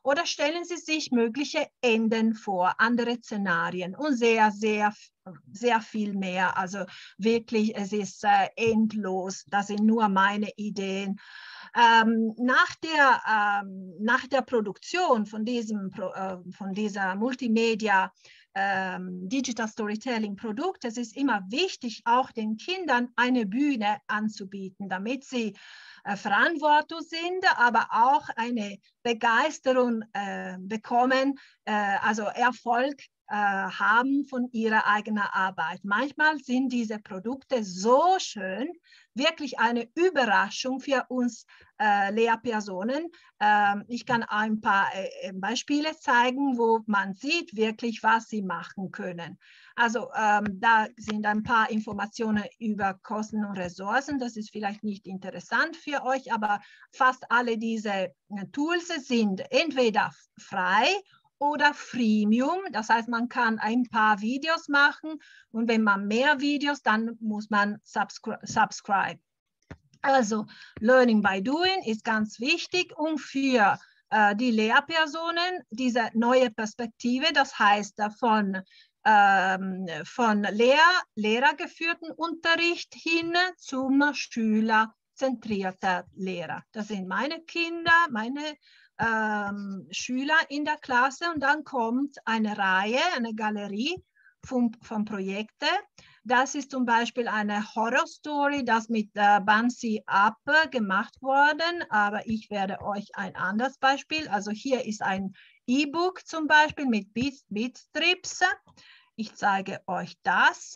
Oder stellen Sie sich mögliche Enden vor, andere Szenarien und sehr, sehr, sehr viel mehr. Also wirklich, es ist äh, endlos. Das sind nur meine Ideen. Ähm, nach, der, ähm, nach der Produktion von, diesem, äh, von dieser Multimedia ähm, Digital Storytelling Produkt, es ist immer wichtig, auch den Kindern eine Bühne anzubieten, damit sie Verantwortung sind, aber auch eine Begeisterung äh, bekommen, äh, also Erfolg äh, haben von ihrer eigenen Arbeit. Manchmal sind diese Produkte so schön, wirklich eine Überraschung für uns äh, Lehrpersonen. Ähm, ich kann ein paar äh, Beispiele zeigen, wo man sieht wirklich, was sie machen können. Also ähm, da sind ein paar Informationen über Kosten und Ressourcen. Das ist vielleicht nicht interessant für euch, aber fast alle diese äh, Tools sind entweder frei oder Freemium. Das heißt, man kann ein paar Videos machen und wenn man mehr Videos, dann muss man subscri subscribe. Also Learning by Doing ist ganz wichtig und für äh, die Lehrpersonen diese neue Perspektive, das heißt von, ähm, von Lehr lehrergeführten Unterricht hin zum schülerzentrierten Lehrer. Das sind meine Kinder, meine ähm, Schüler in der Klasse und dann kommt eine Reihe, eine Galerie von, von Projekten. Das ist zum Beispiel eine Horror-Story, das mit äh, Bansi Up gemacht worden, aber ich werde euch ein anderes Beispiel, also hier ist ein E-Book zum Beispiel mit Beatstrips. Ich zeige euch das.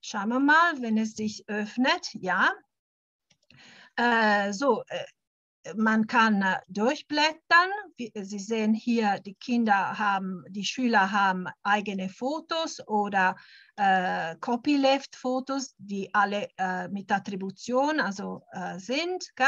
Schauen wir mal, wenn es sich öffnet. Ja. Äh, so, äh, man kann äh, durchblättern. Sie sehen hier, die Kinder haben, die Schüler haben eigene Fotos oder äh, Copyleft-Fotos, die alle äh, mit Attribution also, äh, sind. Gell?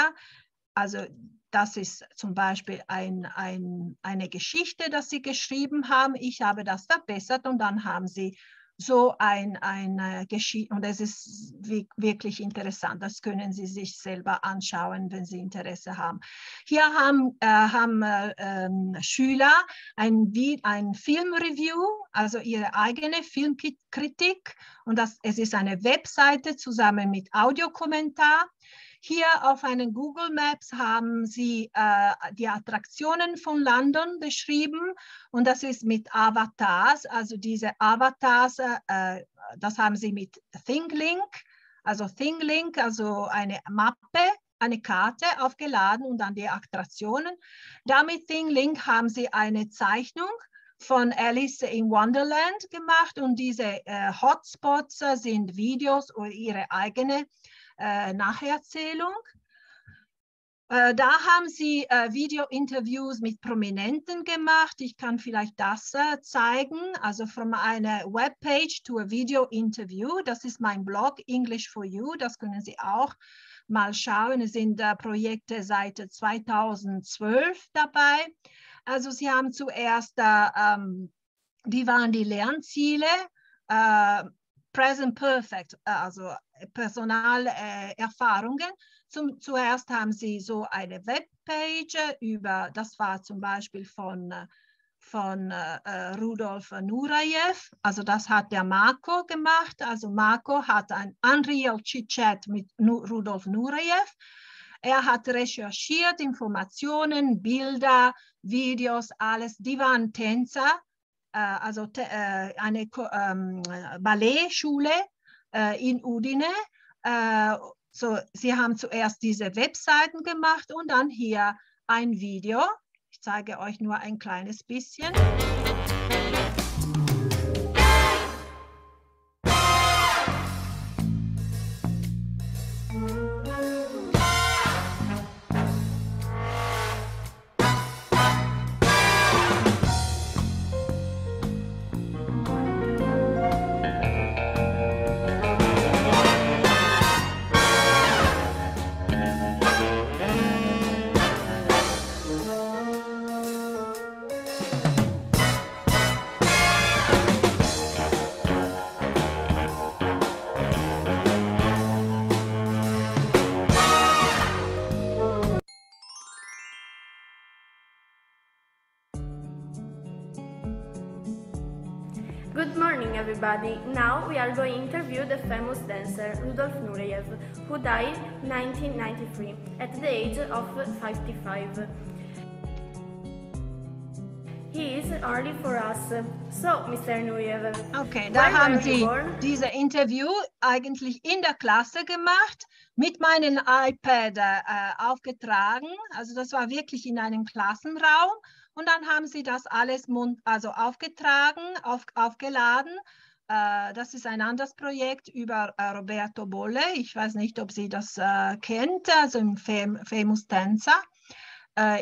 Also das ist zum Beispiel ein, ein, eine Geschichte, die sie geschrieben haben. Ich habe das verbessert und dann haben sie so ein, eine Geschichte, und es ist wirklich interessant, das können Sie sich selber anschauen, wenn Sie Interesse haben. Hier haben, äh, haben äh, ähm, Schüler ein, ein Filmreview, also ihre eigene Filmkritik, und das, es ist eine Webseite zusammen mit Audiokommentar. Hier auf einen Google Maps haben sie äh, die Attraktionen von London beschrieben und das ist mit Avatars. Also diese Avatars, äh, das haben sie mit ThinkLink, also ThinkLink, also eine Mappe eine Karte aufgeladen und dann die Attraktionen. Damit ThinkLink haben sie eine Zeichnung von Alice in Wonderland gemacht und diese äh, Hotspots sind Videos oder ihre eigene äh, Nacherzählung. Äh, da haben sie äh, Video-Interviews mit Prominenten gemacht. Ich kann vielleicht das äh, zeigen. Also von einer Webpage to a Video-Interview. Das ist mein Blog English for You. Das können Sie auch mal schauen. Es sind äh, Projekte seit 2012 dabei. Also Sie haben zuerst, ähm, wie waren die Lernziele? Äh, Present Perfect, äh, also Personalerfahrungen. Zum, zuerst haben Sie so eine Webpage über, das war zum Beispiel von, von äh, Rudolf Nurajew, also das hat der Marco gemacht. Also Marco hat ein Unreal Chit-Chat mit Rudolf Nurajew er hat recherchiert, Informationen, Bilder, Videos, alles. Die waren Tänzer, äh, also äh, eine ähm, Ballettschule äh, in Udine. Äh, so, sie haben zuerst diese Webseiten gemacht und dann hier ein Video. Ich zeige euch nur ein kleines bisschen. Now we are going to interview the famous dancer Rudolf Nureyev, who died 1993 at the age of 55. He is early for us. So, Mr. Nureyev. Okay, da haben Sie diese Interview eigentlich in der Klasse gemacht, mit meinem iPad äh, aufgetragen. Also das war wirklich in einem Klassenraum. Und dann haben sie das alles also aufgetragen, auf, aufgeladen das ist ein anderes Projekt über äh, Roberto Bolle. Ich weiß nicht, ob Sie das äh, kennt, also im Fam Famous Tänzer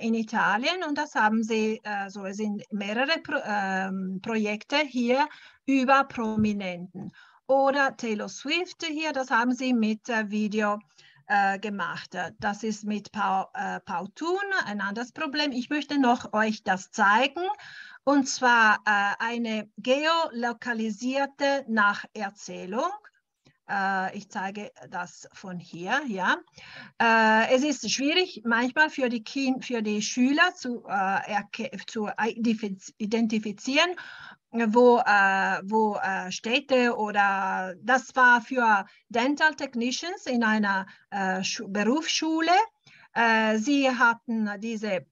in Italien. Und das haben Sie, also es sind mehrere Pro ähm, Projekte hier über Prominenten. Oder Taylor Swift hier, das haben Sie mit Video äh, gemacht. Das ist mit Pau, äh, Pautun ein anderes Problem. Ich möchte noch euch das zeigen und zwar äh, eine geolokalisierte Nacherzählung. Äh, ich zeige das von hier. Ja. Äh, es ist schwierig manchmal für die, kind, für die Schüler zu, äh, zu identifizieren, wo, äh, wo äh, Städte oder das war für Dental Technicians in einer Berufsschule. sie hatten diese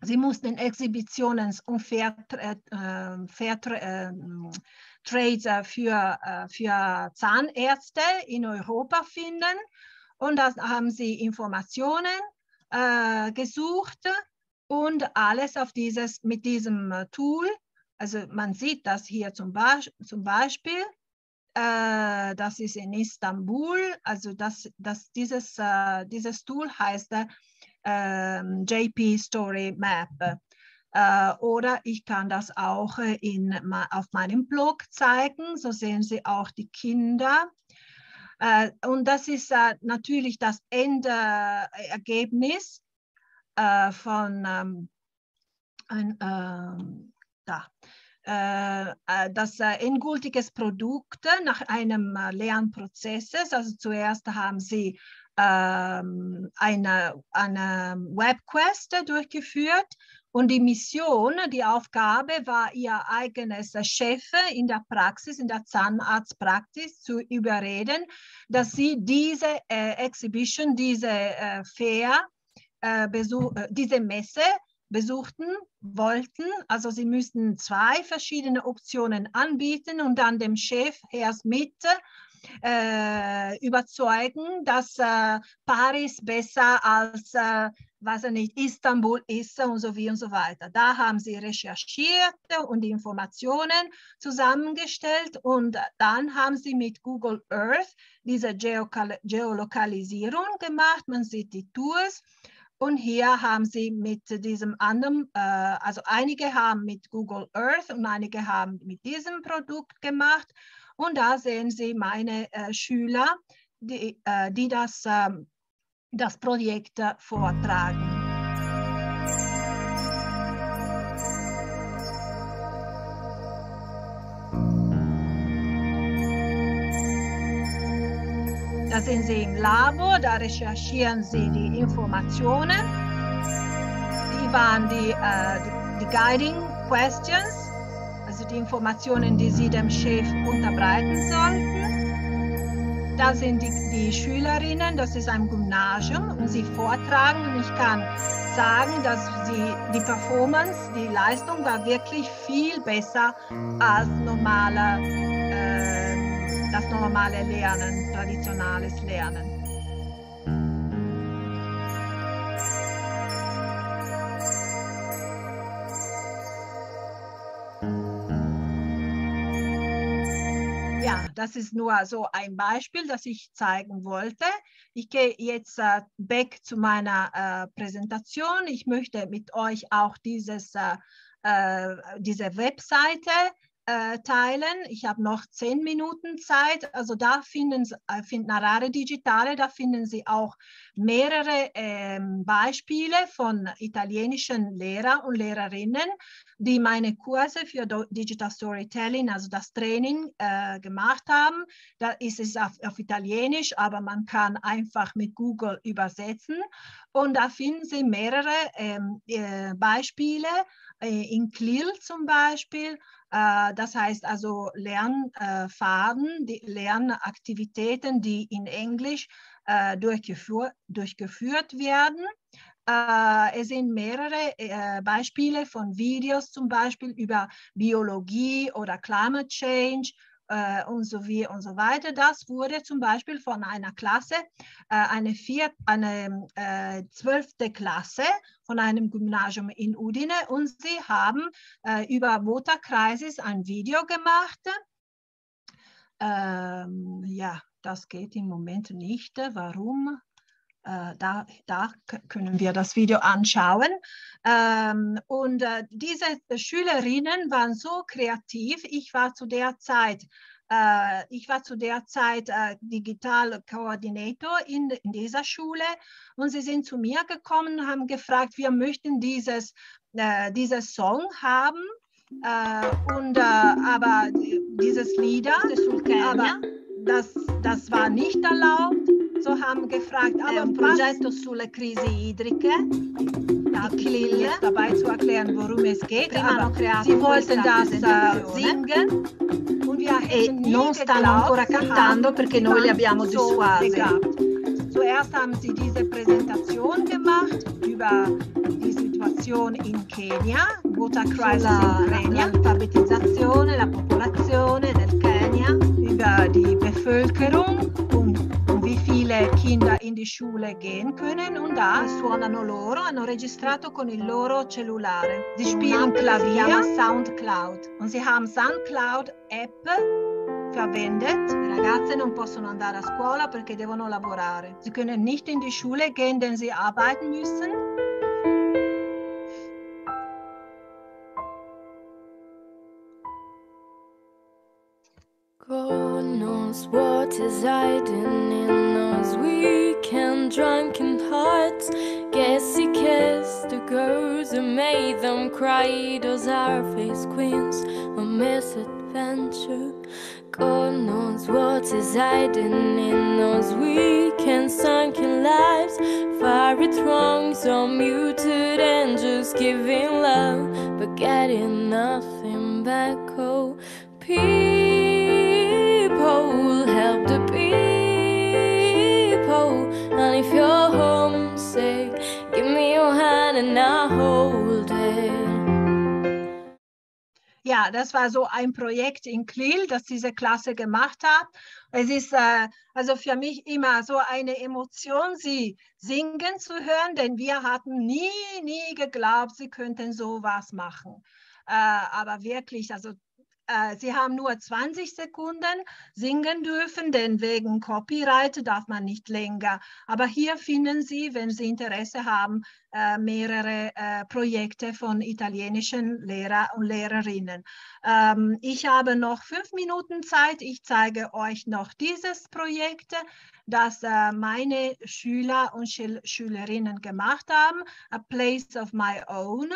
Sie mussten Exhibitionen und Fair, äh, Fair äh, Trades äh, für, äh, für Zahnärzte in Europa finden. Und da haben sie Informationen äh, gesucht und alles auf dieses, mit diesem äh, Tool. Also man sieht das hier zum, Be zum Beispiel. das ist in Istanbul. Also das, das, dieses, dieses Tool heißt ähm, JP Story Map. Äh, oder ich kann das auch äh, in, auf meinem Blog zeigen. So sehen Sie auch die Kinder. Äh, und das ist äh, natürlich das Endergebnis äh, von ähm, ein, ähm, da. Äh, das endgültiges Produkt nach einem Lernprozess. Also zuerst haben Sie ähm, eine, eine Webquest durchgeführt Und die Mission, die Aufgabe war, ihr eigenes Chef in der Praxis, in der Zahnarztpraxis zu überreden, dass sie diese äh, Exhibition, diese äh, Fair, äh, besuch, äh, diese Messe besuchten wollten. Also sie müssten zwei verschiedene Optionen anbieten und dann dem Chef erst mit äh, überzeugen, dass äh, Paris besser als, äh, ich nicht, Istanbul ist und so wie und so weiter. Da haben sie recherchiert und die Informationen zusammengestellt und dann haben sie mit Google Earth diese Geolokalisierung gemacht. Man sieht die Tours und hier haben sie mit diesem anderen, äh, also einige haben mit Google Earth und einige haben mit diesem Produkt gemacht. Und da sehen Sie meine äh, Schüler, die, äh, die das, ähm, das Projekt vortragen. Da sind Sie im Labor, da recherchieren Sie die Informationen. Die waren die, äh, die, die Guiding Questions, die Informationen, die Sie dem Chef unterbreiten sollten. Da sind die, die Schülerinnen, das ist ein Gymnasium und sie vortragen und ich kann sagen, dass sie, die Performance, die Leistung war wirklich viel besser als normale äh, das normale Lernen, traditionelles Lernen. Ja, das ist nur so ein Beispiel, das ich zeigen wollte. Ich gehe jetzt äh, back zu meiner äh, Präsentation. Ich möchte mit euch auch dieses, äh, äh diese Webseite äh, teilen. Ich habe noch zehn Minuten Zeit. Also da finden, äh, finden Arare Digitale, da finden Sie auch mehrere ähm, Beispiele von italienischen Lehrer und Lehrerinnen, die meine Kurse für Digital Storytelling, also das Training äh, gemacht haben. Da ist es auf, auf Italienisch, aber man kann einfach mit Google übersetzen. Und da finden Sie mehrere ähm, äh, Beispiele äh, in CLIL zum Beispiel äh, das heißt also Lernfaden, die Lernaktivitäten, die in Englisch äh, durchgeführt, durchgeführt werden. Äh, es sind mehrere Beispiele von Videos, zum Beispiel über Biologie oder Climate Change äh, und so wie und so weiter. Das wurde zum Beispiel von einer Klasse, äh, eine, vier, eine äh, zwölfte Klasse von einem Gymnasium in Udine und sie haben äh, über Water Crisis ein Video gemacht. Ähm, ja, das geht im Moment nicht. Warum? Äh, da, da, können wir das Video anschauen. Ähm, und äh, diese Schülerinnen waren so kreativ. Ich war zu der Zeit äh, ich war zu der Zeit äh, Digital Koordinator in, in, dieser Schule und sie sind zu mir gekommen und haben gefragt, wir möchten dieses, äh, dieses Song haben. Äh, und, aber dieses Lieder, aber das, das war nicht erlaubt so haben gefragt, aber un progetto sulle crisi idriche. Da Clil dabei zu erklären, worum es geht. aber sie wollten das uh, singen und wir e non stanno ancora cantando perché noi li abbiamo dissuasi. Zuerst haben sie diese Präsentation gemacht über die Situation in Kenia, Water Crisis in Kenia, l'alfabetizzazione, la popolazione del Kenia, über die Bevölkerung viele Kinder in die Schule gehen können und da suonano loro, hanno registrato con il loro cellulare. Sie spielen Klavier, SoundCloud und sie haben SoundCloud App verwendet. Le ragazze non possono andare a scuola perché devono lavorare. Sie können nicht in die Schule gehen, denn sie arbeiten müssen. God knows what is hiding in those weak and drunken hearts. Guess he kissed the girls who made them cry. Those are face queens of misadventure. God knows what is hiding in those weak and sunken lives. Fiery throngs of muted angels giving love but getting nothing back. Oh, people, Ja, das war so ein Projekt in Klil, das diese Klasse gemacht hat. Es ist äh, also für mich immer so eine Emotion, sie singen zu hören, denn wir hatten nie, nie geglaubt, sie könnten sowas machen. Äh, aber wirklich, also Sie haben nur 20 Sekunden singen dürfen, denn wegen Copyright darf man nicht länger. Aber hier finden Sie, wenn Sie Interesse haben, äh, mehrere äh, Projekte von italienischen Lehrer und Lehrerinnen. Ähm, ich habe noch fünf Minuten Zeit. Ich zeige euch noch dieses Projekt, das meine Schüler und Schülerinnen gemacht haben, A Place of My Own.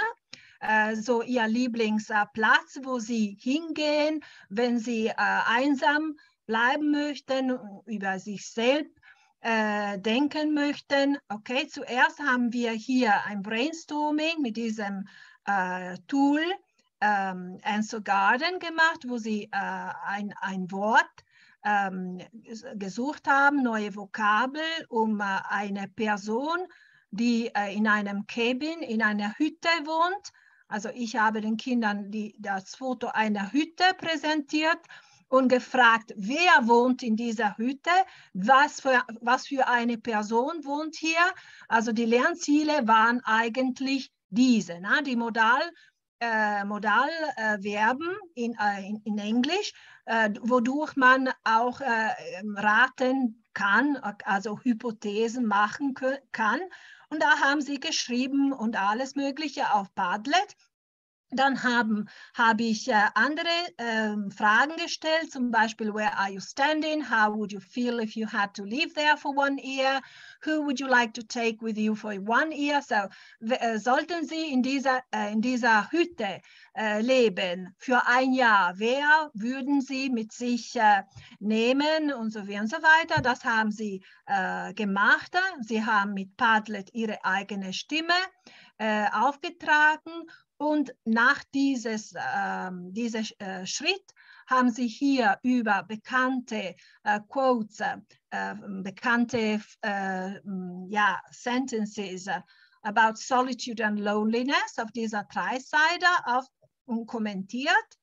Äh, so ihr Lieblingsplatz, wo sie hingehen, wenn sie äh, einsam bleiben möchten, über sich selbst äh, denken möchten. Okay, zuerst haben wir hier ein Brainstorming mit diesem äh, Tool ähm, Answer Garden gemacht, wo sie äh, ein, ein Wort ähm, gesucht haben, neue Vokabel, um äh, eine Person, die in einem Cabin, in einer Hütte wohnt, also ich habe den Kindern die, das Foto einer Hütte präsentiert und gefragt, wer wohnt in dieser Hütte, was für, was für eine Person wohnt hier. Also die Lernziele waren eigentlich diese, ne? die Modal, äh, Modalverben äh, in, äh, in, in, Englisch, äh, wodurch man auch äh, raten kann, also Hypothesen machen kann. Und da haben sie geschrieben und alles Mögliche auf Padlet. Dann habe ich äh, andere ähm, Fragen gestellt, zum Beispiel, where are you standing? How would you feel if you had to live there for one year? Who would you like to take with you for one year? So, äh, sollten Sie in dieser, äh, in dieser Hütte äh, leben für ein Jahr, wer würden Sie mit sich äh, nehmen und so weiter und so weiter? Das haben Sie äh, gemacht. Sie haben mit Padlet Ihre eigene Stimme aufgetragen und nach dieses, ähm, diesem äh, Schritt haben sie hier über bekannte äh, Quotes, äh, bekannte äh, ja, Sentences about solitude and loneliness auf dieser Dreiseite kommentiert.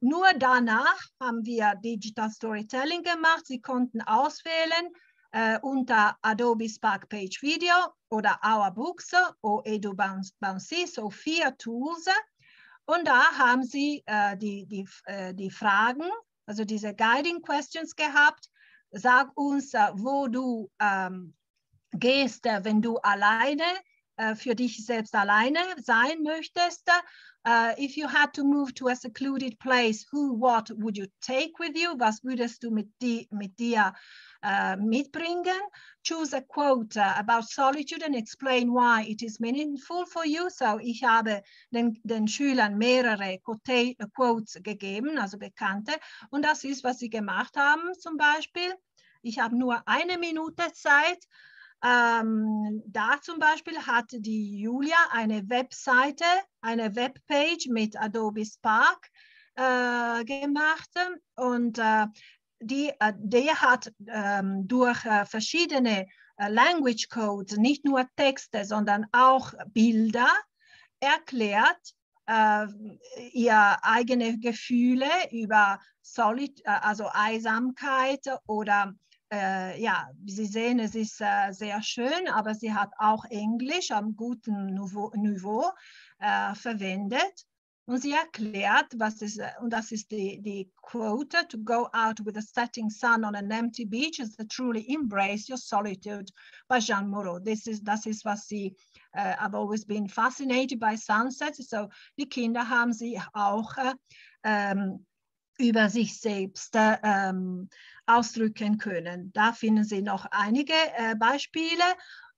Nur danach haben wir Digital Storytelling gemacht. Sie konnten auswählen, äh, unter Adobe Spark Page Video oder Our Books oder Edu Bouncy, so vier Tools. Und da haben sie äh, die, die, äh, die Fragen, also diese Guiding Questions gehabt. Sag uns, äh, wo du ähm, gehst, äh, wenn du alleine äh, für dich selbst alleine sein möchtest. Uh, if you had to move to a secluded place, who, what would you take with you? Was würdest du mit, di mit dir uh, mitbringen? Choose a quote uh, about solitude and explain why it is meaningful for you. So, ich habe den, den Schülern mehrere Quotes gegeben, also bekannte. Und das ist, was sie gemacht haben zum Beispiel. Ich habe nur eine Minute Zeit. Ähm, da zum Beispiel hat die Julia eine Webseite, eine Webpage mit Adobe Spark äh, gemacht und äh, die, äh, der hat ähm, durch äh, verschiedene äh, Language Codes, nicht nur Texte, sondern auch Bilder erklärt, äh, ihr eigene Gefühle über Solid, also Einsamkeit oder ja, Sie sehen, es ist sehr schön, aber sie hat auch Englisch am guten Niveau, Niveau verwendet. Und sie erklärt, was ist, äh, und das ist die, die Quote, to go out with a setting sun on an empty beach is to truly embrace your solitude by Jean Moreau. This is, das ist, was sie, uh, I've always been fascinated by sunsets. So, die Kinder haben sie auch uh, um, über sich selbst ähm, ausdrücken können. Da finden Sie noch einige äh, Beispiele.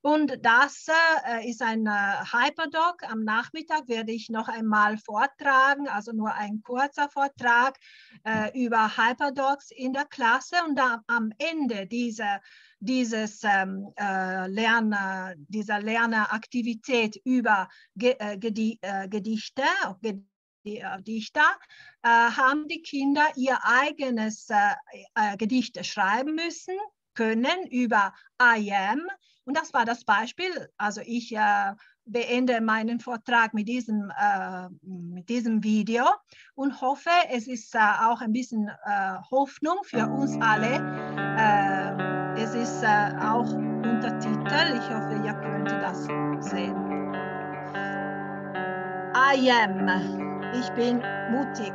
Und das äh, ist ein äh, Hyperdoc. Am Nachmittag werde ich noch einmal vortragen, also nur ein kurzer Vortrag äh, über Hyperdocs in der Klasse. Und da, am Ende dieser, dieses ähm, äh, Lerner, dieser Lerneraktivität über Ge äh, Gedi äh, Gedichte, äh, Dichter, äh, haben die Kinder ihr eigenes äh, Gedicht schreiben müssen, können über I am. Und das war das Beispiel. Also ich beende meinen Vortrag mit diesem, äh, mit diesem Video und hoffe, es ist äh, auch ein bisschen äh, Hoffnung für uns alle. es ist auch Untertitel. Ich hoffe, ihr könnt das sehen. I am. Ich bin mutig.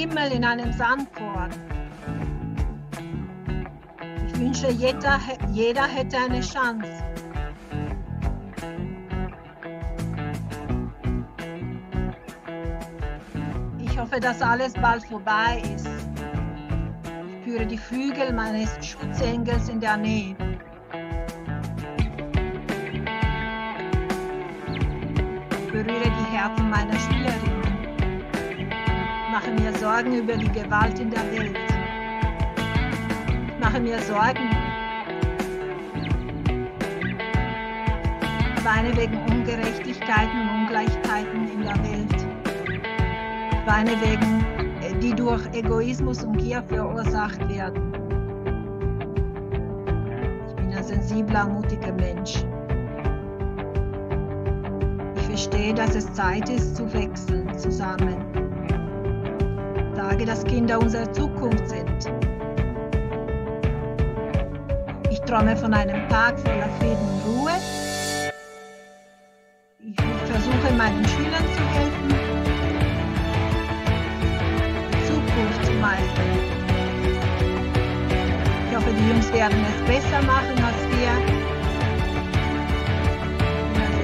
Himmel in einem Sandkorn wünsche, jeder, jeder hätte eine Chance. Ich hoffe, dass alles bald vorbei ist. Ich spüre die Flügel meines Schutzengels in der Nähe. Ich berühre die Herzen meiner Schülerinnen. Mache mir Sorgen über die Gewalt in der Welt mache mir Sorgen. Ich weine wegen Ungerechtigkeiten und Ungleichheiten in der Welt. Ich weine wegen, äh, die durch Egoismus und Gier verursacht werden. Ich bin ein sensibler, mutiger Mensch. Ich verstehe, dass es Zeit ist zu wechseln zusammen. Tage, dass Kinder unsere Zukunft sind. Ich träume von einem Tag voller Frieden und Ruhe. Ich versuche meinen Schülern zu helfen, die Zukunft zu meistern. Ich hoffe, die Jungs werden es besser machen als wir.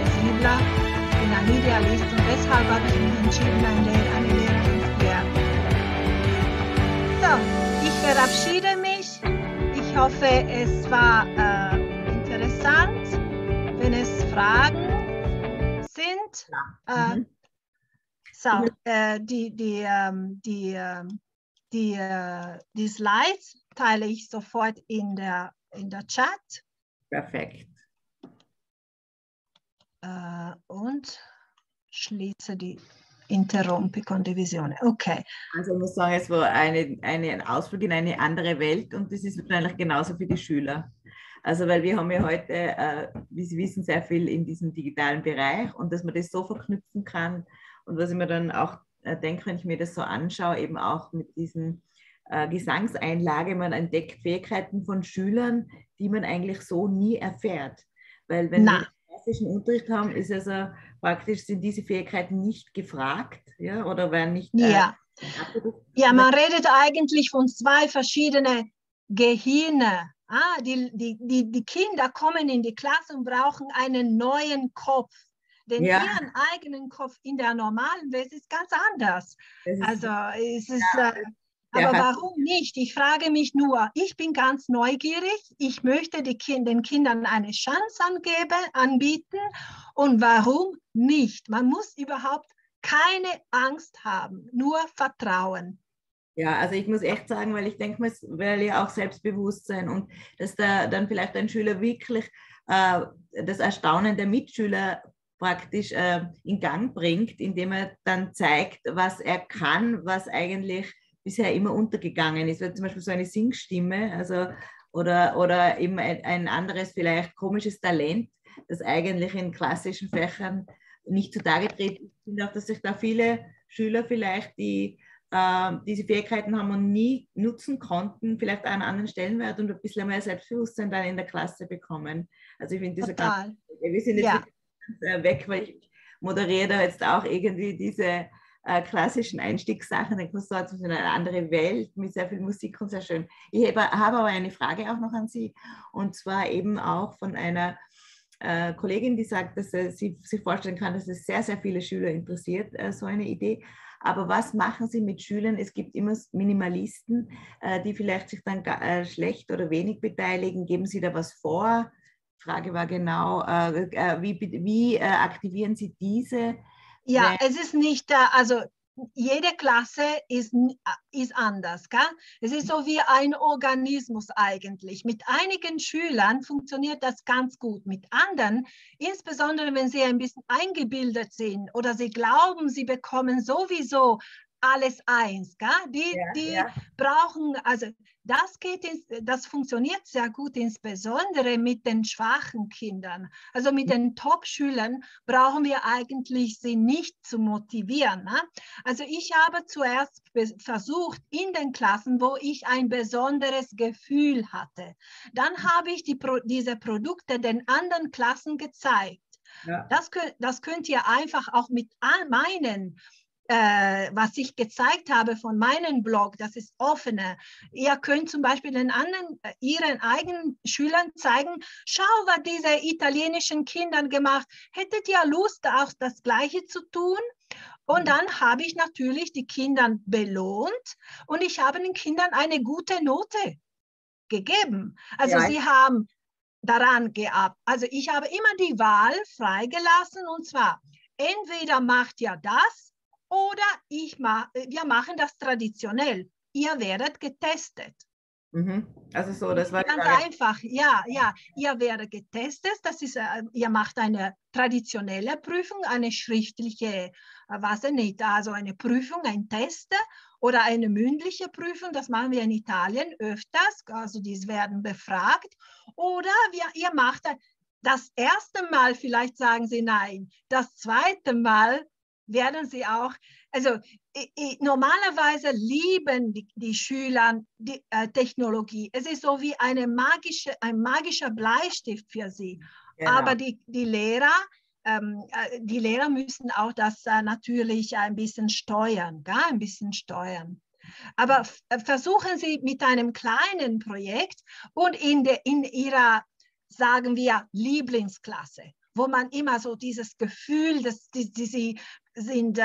Ich bin ein ein Idealist und deshalb habe ich mich entschieden, eine, eine verabschiede mich. Ich hoffe, es war äh, interessant. Wenn es Fragen sind, äh, mhm. so, äh, die, die, ähm, die, ähm, die, äh, die Slides teile ich sofort in der, in der Chat. Perfekt. Äh, und schließe die Interrompi Condivisione. Okay. Also ich muss sagen, es war eine, eine, ein Ausflug in eine andere Welt und das ist wahrscheinlich genauso für die Schüler. Also weil wir haben ja heute, äh, wie Sie wissen, sehr viel in diesem digitalen Bereich und dass man das so verknüpfen kann und was ich mir dann auch äh, denke, wenn ich mir das so anschaue, eben auch mit diesen äh, Gesangseinlage, man entdeckt Fähigkeiten von Schülern, die man eigentlich so nie erfährt. Weil wenn Na. wir klassischen Unterricht haben, ist also praktisch sind diese Fähigkeiten nicht gefragt ja, oder werden nicht. Äh, ja. ja, man redet eigentlich von zwei verschiedenen Gehirne. Ah, die, die, die, die Kinder kommen in die Klasse und brauchen einen neuen Kopf. Denn ja. ihren eigenen Kopf in der normalen Welt ist ganz anders. Ist, also es ist, ja. äh, aber warum nicht? Ich frage mich nur, ich bin ganz neugierig, ich möchte kind, den Kindern eine Chance angeben, anbieten und warum nicht? Man muss überhaupt keine Angst haben, nur Vertrauen. Ja, also ich muss echt sagen, weil ich denke, es wäre ja auch Selbstbewusstsein und dass da dann vielleicht ein Schüler wirklich äh, das Erstaunen der Mitschüler praktisch äh, in Gang bringt, indem er dann zeigt, was er kann, was eigentlich bisher immer untergegangen ist. Weil zum Beispiel so eine Singstimme, also oder, oder eben ein, ein anderes, vielleicht komisches Talent, das eigentlich in klassischen Fächern nicht zutage tritt. Ich finde auch, dass sich da viele Schüler vielleicht, die äh, diese Fähigkeiten haben und nie nutzen konnten, vielleicht einen anderen Stellenwert und ein bisschen mehr Selbstbewusstsein dann in der Klasse bekommen. Also ich finde diese Total. Ganz, wir sind jetzt ja. weg, weil ich moderiere da jetzt auch irgendwie diese äh, klassischen Einstiegssachen, du halt in eine andere Welt mit sehr viel Musik und sehr schön. Ich habe, aber eine Frage auch noch an Sie und zwar eben auch von einer äh, Kollegin, die sagt, dass sie sich vorstellen kann, dass es sehr, sehr viele Schüler interessiert, äh, so eine Idee. Aber was machen Sie mit Schülern? Es gibt immer Minimalisten, äh, die vielleicht sich dann äh, schlecht oder wenig beteiligen. Geben Sie da was vor? Frage war genau, äh, äh wie, wie äh, aktivieren Sie diese? Ja, es ist nicht, also jede Klasse ist, ist anders. Gell? Es ist so wie ein Organismus eigentlich. Mit einigen Schülern funktioniert das ganz gut. Mit anderen, insbesondere wenn sie ein bisschen eingebildet sind oder sie glauben, sie bekommen sowieso alles eins. Gell? Die, ja, die ja. brauchen, also das, geht ins, das funktioniert sehr gut, insbesondere mit den schwachen Kindern. Also mit den Top-Schülern brauchen wir eigentlich sie nicht zu motivieren. Ne? Also ich habe zuerst versucht in den Klassen, wo ich ein besonderes Gefühl hatte. Dann mhm. habe ich die, diese Produkte den anderen Klassen gezeigt. Ja. Das, das könnt ihr einfach auch mit meinen äh, was ich gezeigt habe von meinem Blog, das ist offene. Ihr könnt zum Beispiel den anderen, äh, ihren eigenen Schülern zeigen, schau, was diese italienischen Kindern gemacht. Hättet ihr Lust, auch das Gleiche zu tun? Und mhm. dann habe ich natürlich die Kinder belohnt und ich habe den Kindern eine gute Note gegeben. Also ja. sie haben daran gehabt. Also ich habe immer die Wahl freigelassen und zwar entweder macht ihr das oder ich ma wir machen das traditionell. Ihr werdet getestet. Mhm. Also so, das war ganz einfach. Ja, ja. Ihr werdet getestet. Das ist, äh, ihr macht eine traditionelle Prüfung, eine schriftliche, äh, was nicht, also eine Prüfung, ein Test oder eine mündliche Prüfung. Das machen wir in Italien öfters. Also die werden befragt. Oder wir, ihr macht das erste Mal, vielleicht sagen sie nein. Das zweite Mal werden sie auch, also ich, ich, normalerweise lieben die, die Schüler die äh, Technologie. Es ist so wie eine magische, ein magischer Bleistift für sie. Genau. Aber die, die Lehrer, ähm, äh, die Lehrer müssen auch das äh, natürlich ein bisschen steuern, gar ein bisschen steuern. Aber äh, versuchen Sie mit einem kleinen Projekt und in, de, in Ihrer, sagen wir, Lieblingsklasse wo man immer so dieses Gefühl, dass die, die sie sind äh,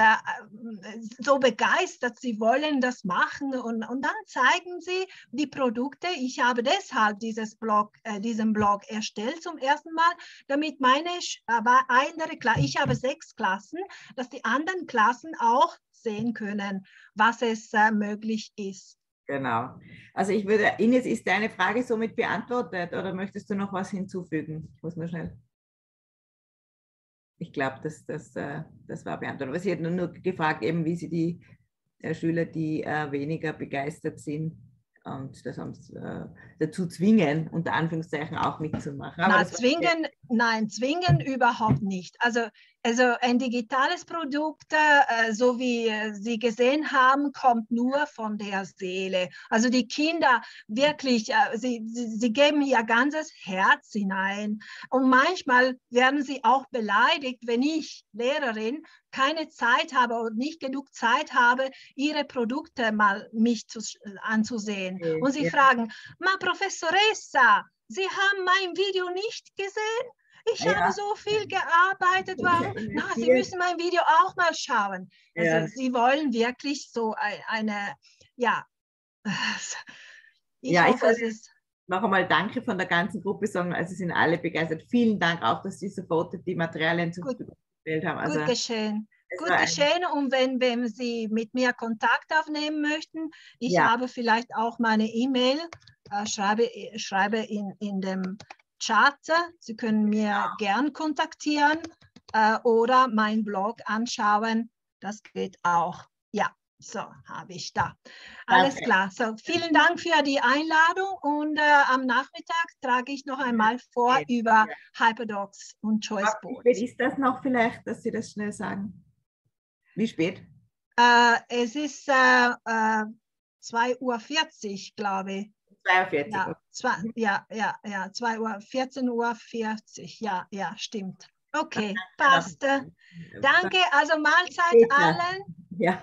so begeistert, sie wollen das machen und, und dann zeigen sie die Produkte. Ich habe deshalb dieses Blog, äh, diesen Blog erstellt zum ersten Mal, damit meine aber andere Klasse, ich habe sechs Klassen, dass die anderen Klassen auch sehen können, was es äh, möglich ist. Genau. Also ich würde, Ines, ist deine Frage somit beantwortet oder möchtest du noch was hinzufügen? Ich muss nur schnell ich glaube, das, das, äh, das war beantwortet. Sie hat nur, nur gefragt, eben, wie sie die äh, Schüler, die äh, weniger begeistert sind, und das haben sie, dazu zwingen, unter Anführungszeichen auch mitzumachen. Na, zwingen, nein, zwingen überhaupt nicht. Also also ein digitales Produkt, äh, so wie Sie gesehen haben, kommt nur von der Seele. Also die Kinder wirklich, äh, sie, sie, sie geben ihr ganzes Herz hinein. Und manchmal werden sie auch beleidigt, wenn ich, Lehrerin, keine Zeit habe und nicht genug Zeit habe, ihre Produkte mal mich zu, anzusehen. Und sie ja. fragen, ma Professoressa, Sie haben mein Video nicht gesehen? Ich ja. habe so viel gearbeitet. Warum? Na, Sie müssen mein Video auch mal schauen. Also ja. Sie wollen wirklich so eine, ja. Ich ja, hoffe, ich es ist. Noch einmal Danke von der ganzen Gruppe sagen. Also sind alle begeistert. Vielen Dank auch, dass Sie sofort die Materialien zur Verfügung gestellt haben. Also, gut geschehen. Gut geschehen. Und wenn, wenn Sie mit mir Kontakt aufnehmen möchten, ich ja. habe vielleicht auch meine E-Mail, äh, schreibe, schreibe in, in dem Chat. Sie können mir ja. gern kontaktieren äh, oder meinen Blog anschauen. Das geht auch. Ja, so habe ich da. Alles Danke. klar. So, vielen Dank für die Einladung und äh, am Nachmittag trage ich noch einmal vor okay. über Hyperdocs und Choice Boards. Wie spät ist das noch vielleicht, dass Sie das schnell sagen? Wie spät? Äh, es ist äh, äh, 2.40 Uhr, glaube ich. 42. Ja, zwei, ja, ja, ja, 2 Uhr, 14 Uhr 40. Ja, ja, stimmt. Okay, passt. Danke, also Mahlzeit allen. Ja.